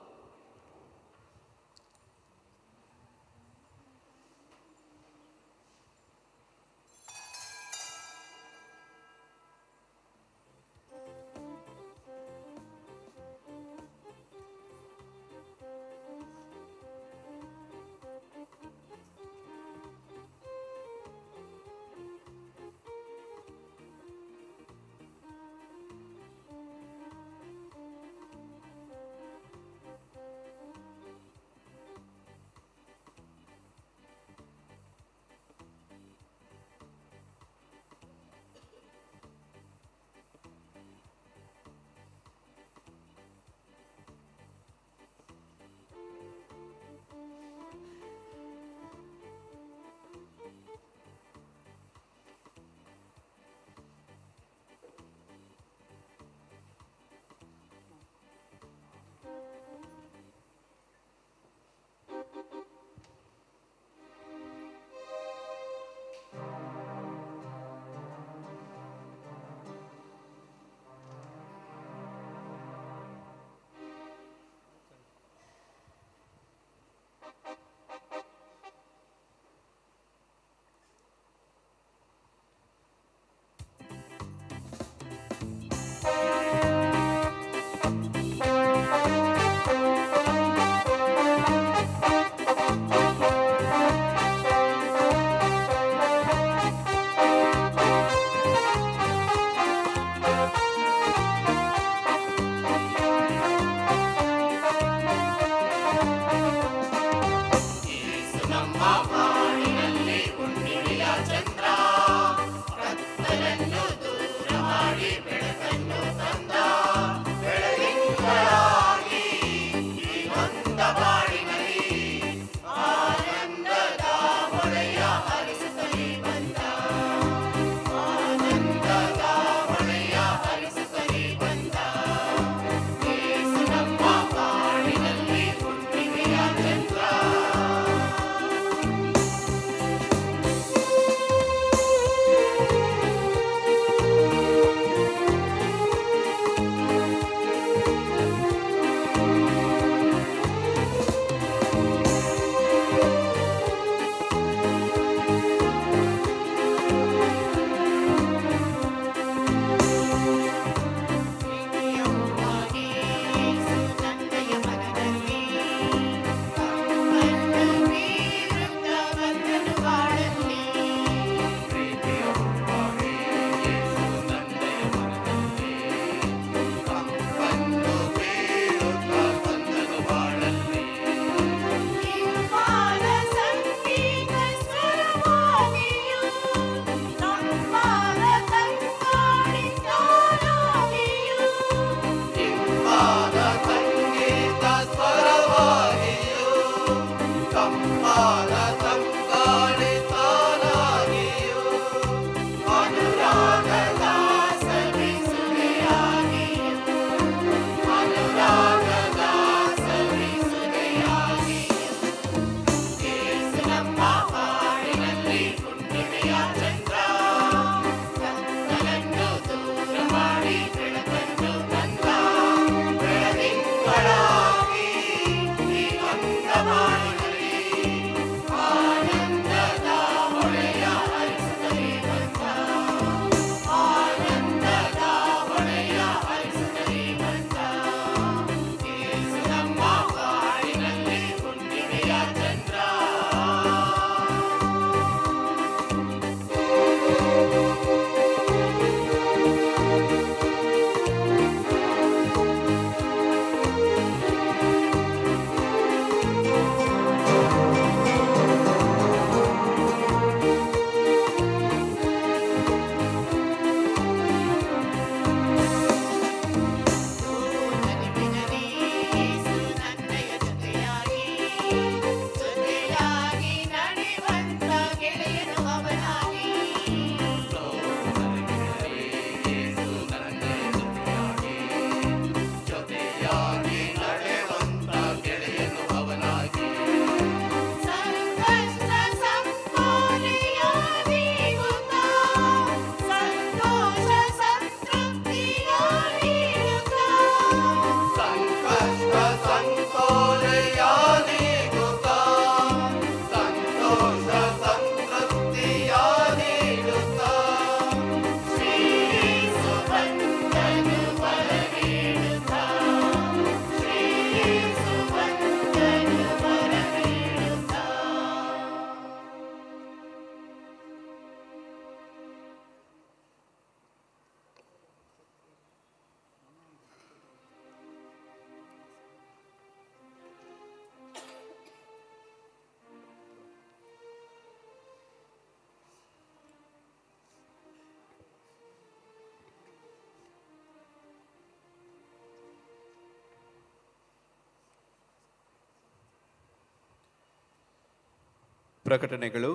ಪ್ರಕಟಣೆಗಳು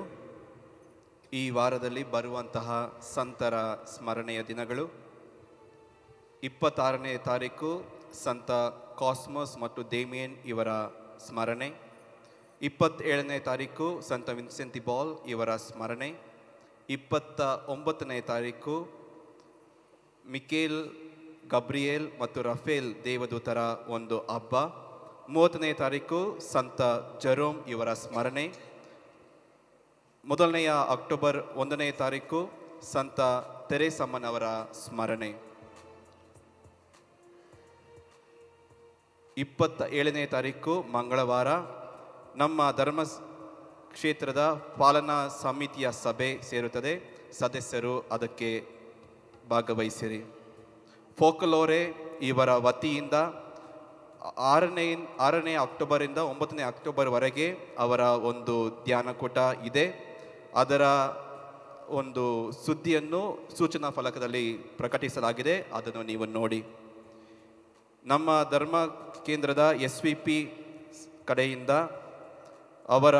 ಈ ವಾರದಲ್ಲಿ ಬರುವಂತಹ ಸಂತರ ಸ್ಮರಣೆಯ ದಿನಗಳು. ಇಪ್ಪತ್ತಾರನೇ ತಾರೀಕು ಸಂತ ಕಾಸ್ಮೋಸ್ ಮತ್ತು ದೇಮಿಯನ್ ಇವರ ಸ್ಮರಣೆ. ಇಪ್ಪತ್ತೇಳನೇ ತಾರೀಕು ಸಂತ ವಿನ್ಸೆಂತಿ ಬಾಲ್ ಇವರ ಸ್ಮರಣೆ. ಇಪ್ಪತ್ತ ಒಂಬತ್ತನೇ ತಾರೀಕು ಮಿಕೇಲ್, ಗಬ್ರಿಯೇಲ್ ಮತ್ತು ರಫೇಲ್ ದೇವದೂತರ ಒಂದು ಹಬ್ಬ. ಮೂವತ್ತನೇ ತಾರೀಕು ಸಂತ ಜರೋಮ್ ಇವರ ಸ್ಮರಣೆ. ಮೊದಲನೆಯ ಅಕ್ಟೋಬರ್ ಒಂದನೇ ತಾರೀಕು ಸಂತ ತೆರೇಸಮ್ಮನವರ ಸ್ಮರಣೆ. ಇಪ್ಪತ್ತ ಏಳನೇ ತಾರೀಕು ಮಂಗಳವಾರ ನಮ್ಮ ಧರ್ಮ ಕ್ಷೇತ್ರದ ಪಾಲನಾ ಸಮಿತಿಯ ಸಭೆ ಸೇರುತ್ತದೆ. ಸದಸ್ಯರು ಅದಕ್ಕೆ ಭಾಗವಹಿಸಿರಿ. ಫೋಕಲೋರೆ ಇವರ ವತಿಯಿಂದ ಆರನೇ ಆರನೇ ಅಕ್ಟೋಬರಿಂದ ಒಂಬತ್ತನೇ ಅಕ್ಟೋಬರ್ವರೆಗೆ ಅವರ ಒಂದು ಧ್ಯಾನಕೂಟ ಇದೆ. ಅದರ ಒಂದು ಸುದ್ದಿಯನ್ನು ಸೂಚನಾ ಫಲಕದಲ್ಲಿ ಪ್ರಕಟಿಸಲಾಗಿದೆ. ಅದನ್ನು ನೀವು ನೋಡಿ. ನಮ್ಮ ಧರ್ಮ ಕೇಂದ್ರದ ಎಸ್ ವಿ ಪಿ ಕಡೆಯಿಂದ ಅವರ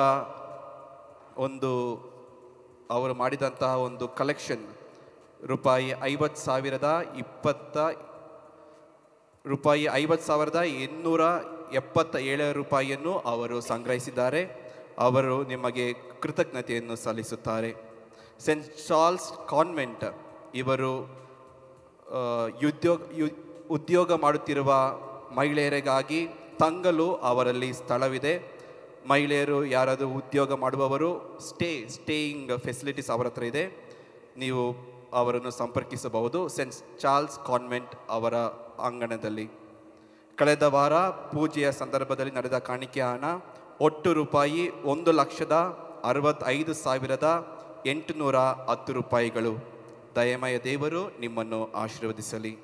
ಒಂದು, ಅವರು ಮಾಡಿದಂತಹ ಒಂದು ಕಲೆಕ್ಷನ್ ರೂಪಾಯಿ ಐವತ್ತು ಸಾವಿರದ ಇಪ್ಪತ್ತ, ರೂಪಾಯಿ ಐವತ್ತು ಸಾವಿರದ ಇನ್ನೂರ ಎಪ್ಪತ್ತ ಏಳು ರೂಪಾಯಿಯನ್ನು ಅವರು ಸಂಗ್ರಹಿಸಿದ್ದಾರೆ. ಅವರು ನಿಮಗೆ ಕೃತಜ್ಞತೆಯನ್ನು ಸಲ್ಲಿಸುತ್ತಾರೆ. ಸೆಂಟ್ ಚಾರ್ಲ್ಸ್ ಕಾನ್ವೆಂಟ್ ಇವರು ಉದ್ಯೋಗ ಉದ್ಯೋಗ ಮಾಡುತ್ತಿರುವ ಮಹಿಳೆಯರಿಗಾಗಿ ತಂಗಲು ಅವರಲ್ಲಿ ಸ್ಥಳವಿದೆ. ಮಹಿಳೆಯರು ಯಾರಾದರೂ ಉದ್ಯೋಗ ಮಾಡುವವರು, ಸ್ಟೇ, ಸ್ಟೇಯಿಂಗ್ ಫೆಸಿಲಿಟೀಸ್ ಅವರ ಹತ್ರ ಇದೆ. ನೀವು ಅವರನ್ನು ಸಂಪರ್ಕಿಸಬಹುದು. ಸೆಂಟ್ ಚಾರ್ಲ್ಸ್ ಕಾನ್ವೆಂಟ್ ಅವರ ಅಂಗಣದಲ್ಲಿ. ಕಳೆದ ವಾರ ಪೂಜೆಯ ಸಂದರ್ಭದಲ್ಲಿ ನಡೆದ ಕಾಣಿಕೆ ಹಣ ಒಟ್ಟು ರೂಪಾಯಿ ಒಂದು ಲಕ್ಷದ ಅರವತ್ತೈದು ಸಾವಿರದ ಎಂಟುನೂರ ಹತ್ತು ರೂಪಾಯಿಗಳು. ದಯಮಯ ದೇವರು ನಿಮ್ಮನ್ನು ಆಶೀರ್ವದಿಸಲಿ.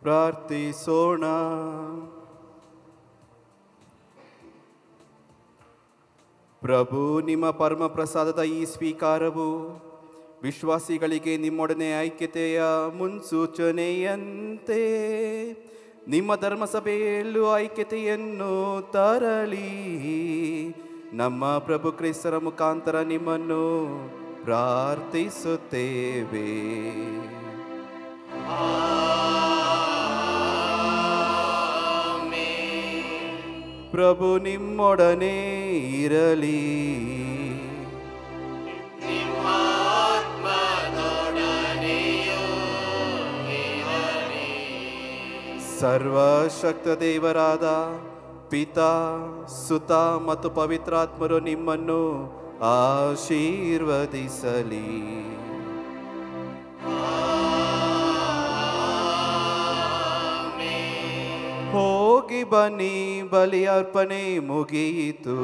ಪ್ರಾರ್ಥಿಸೋಣ. ಪ್ರಭು, ನಿಮ್ಮ ಪರಮ ಪ್ರಸಾದದ ಈ ಸ್ವೀಕಾರವು ವಿಶ್ವಾಸಿಗಳಿಗೆ ನಿಮ್ಮೊಡನೆ ಐಕ್ಯತೆಯ ಮುನ್ಸೂಚನೆಯಂತೆ ನಿಮ್ಮ ಧರ್ಮಸಭೆಯಲ್ಲೂ ಐಕ್ಯತೆಯನ್ನು ತರಲಿ. ನಮ್ಮ ಪ್ರಭು ಕ್ರಿಸ್ತರ ಮುಖಾಂತರ ನಿಮ್ಮನ್ನು ಪ್ರಾರ್ಥಿಸುತ್ತೇವೆ. ಪ್ರಭು ನಿಮ್ಮೊಡನೆ ಇರಲಿ ಸರ್ವಶಕ್ತ ದೇವರಾದ ಪಿತಾ ಸುತ ಮತ್ತು ಪವಿತ್ರಾತ್ಮರು ನಿಮ್ಮನ್ನು ಆಶೀರ್ವದಿಸಲಿ ಹೋಗಿ ಬನ್ನಿ ಬಲಿ ಅರ್ಪಣೆ ಮುಗಿಯಿತು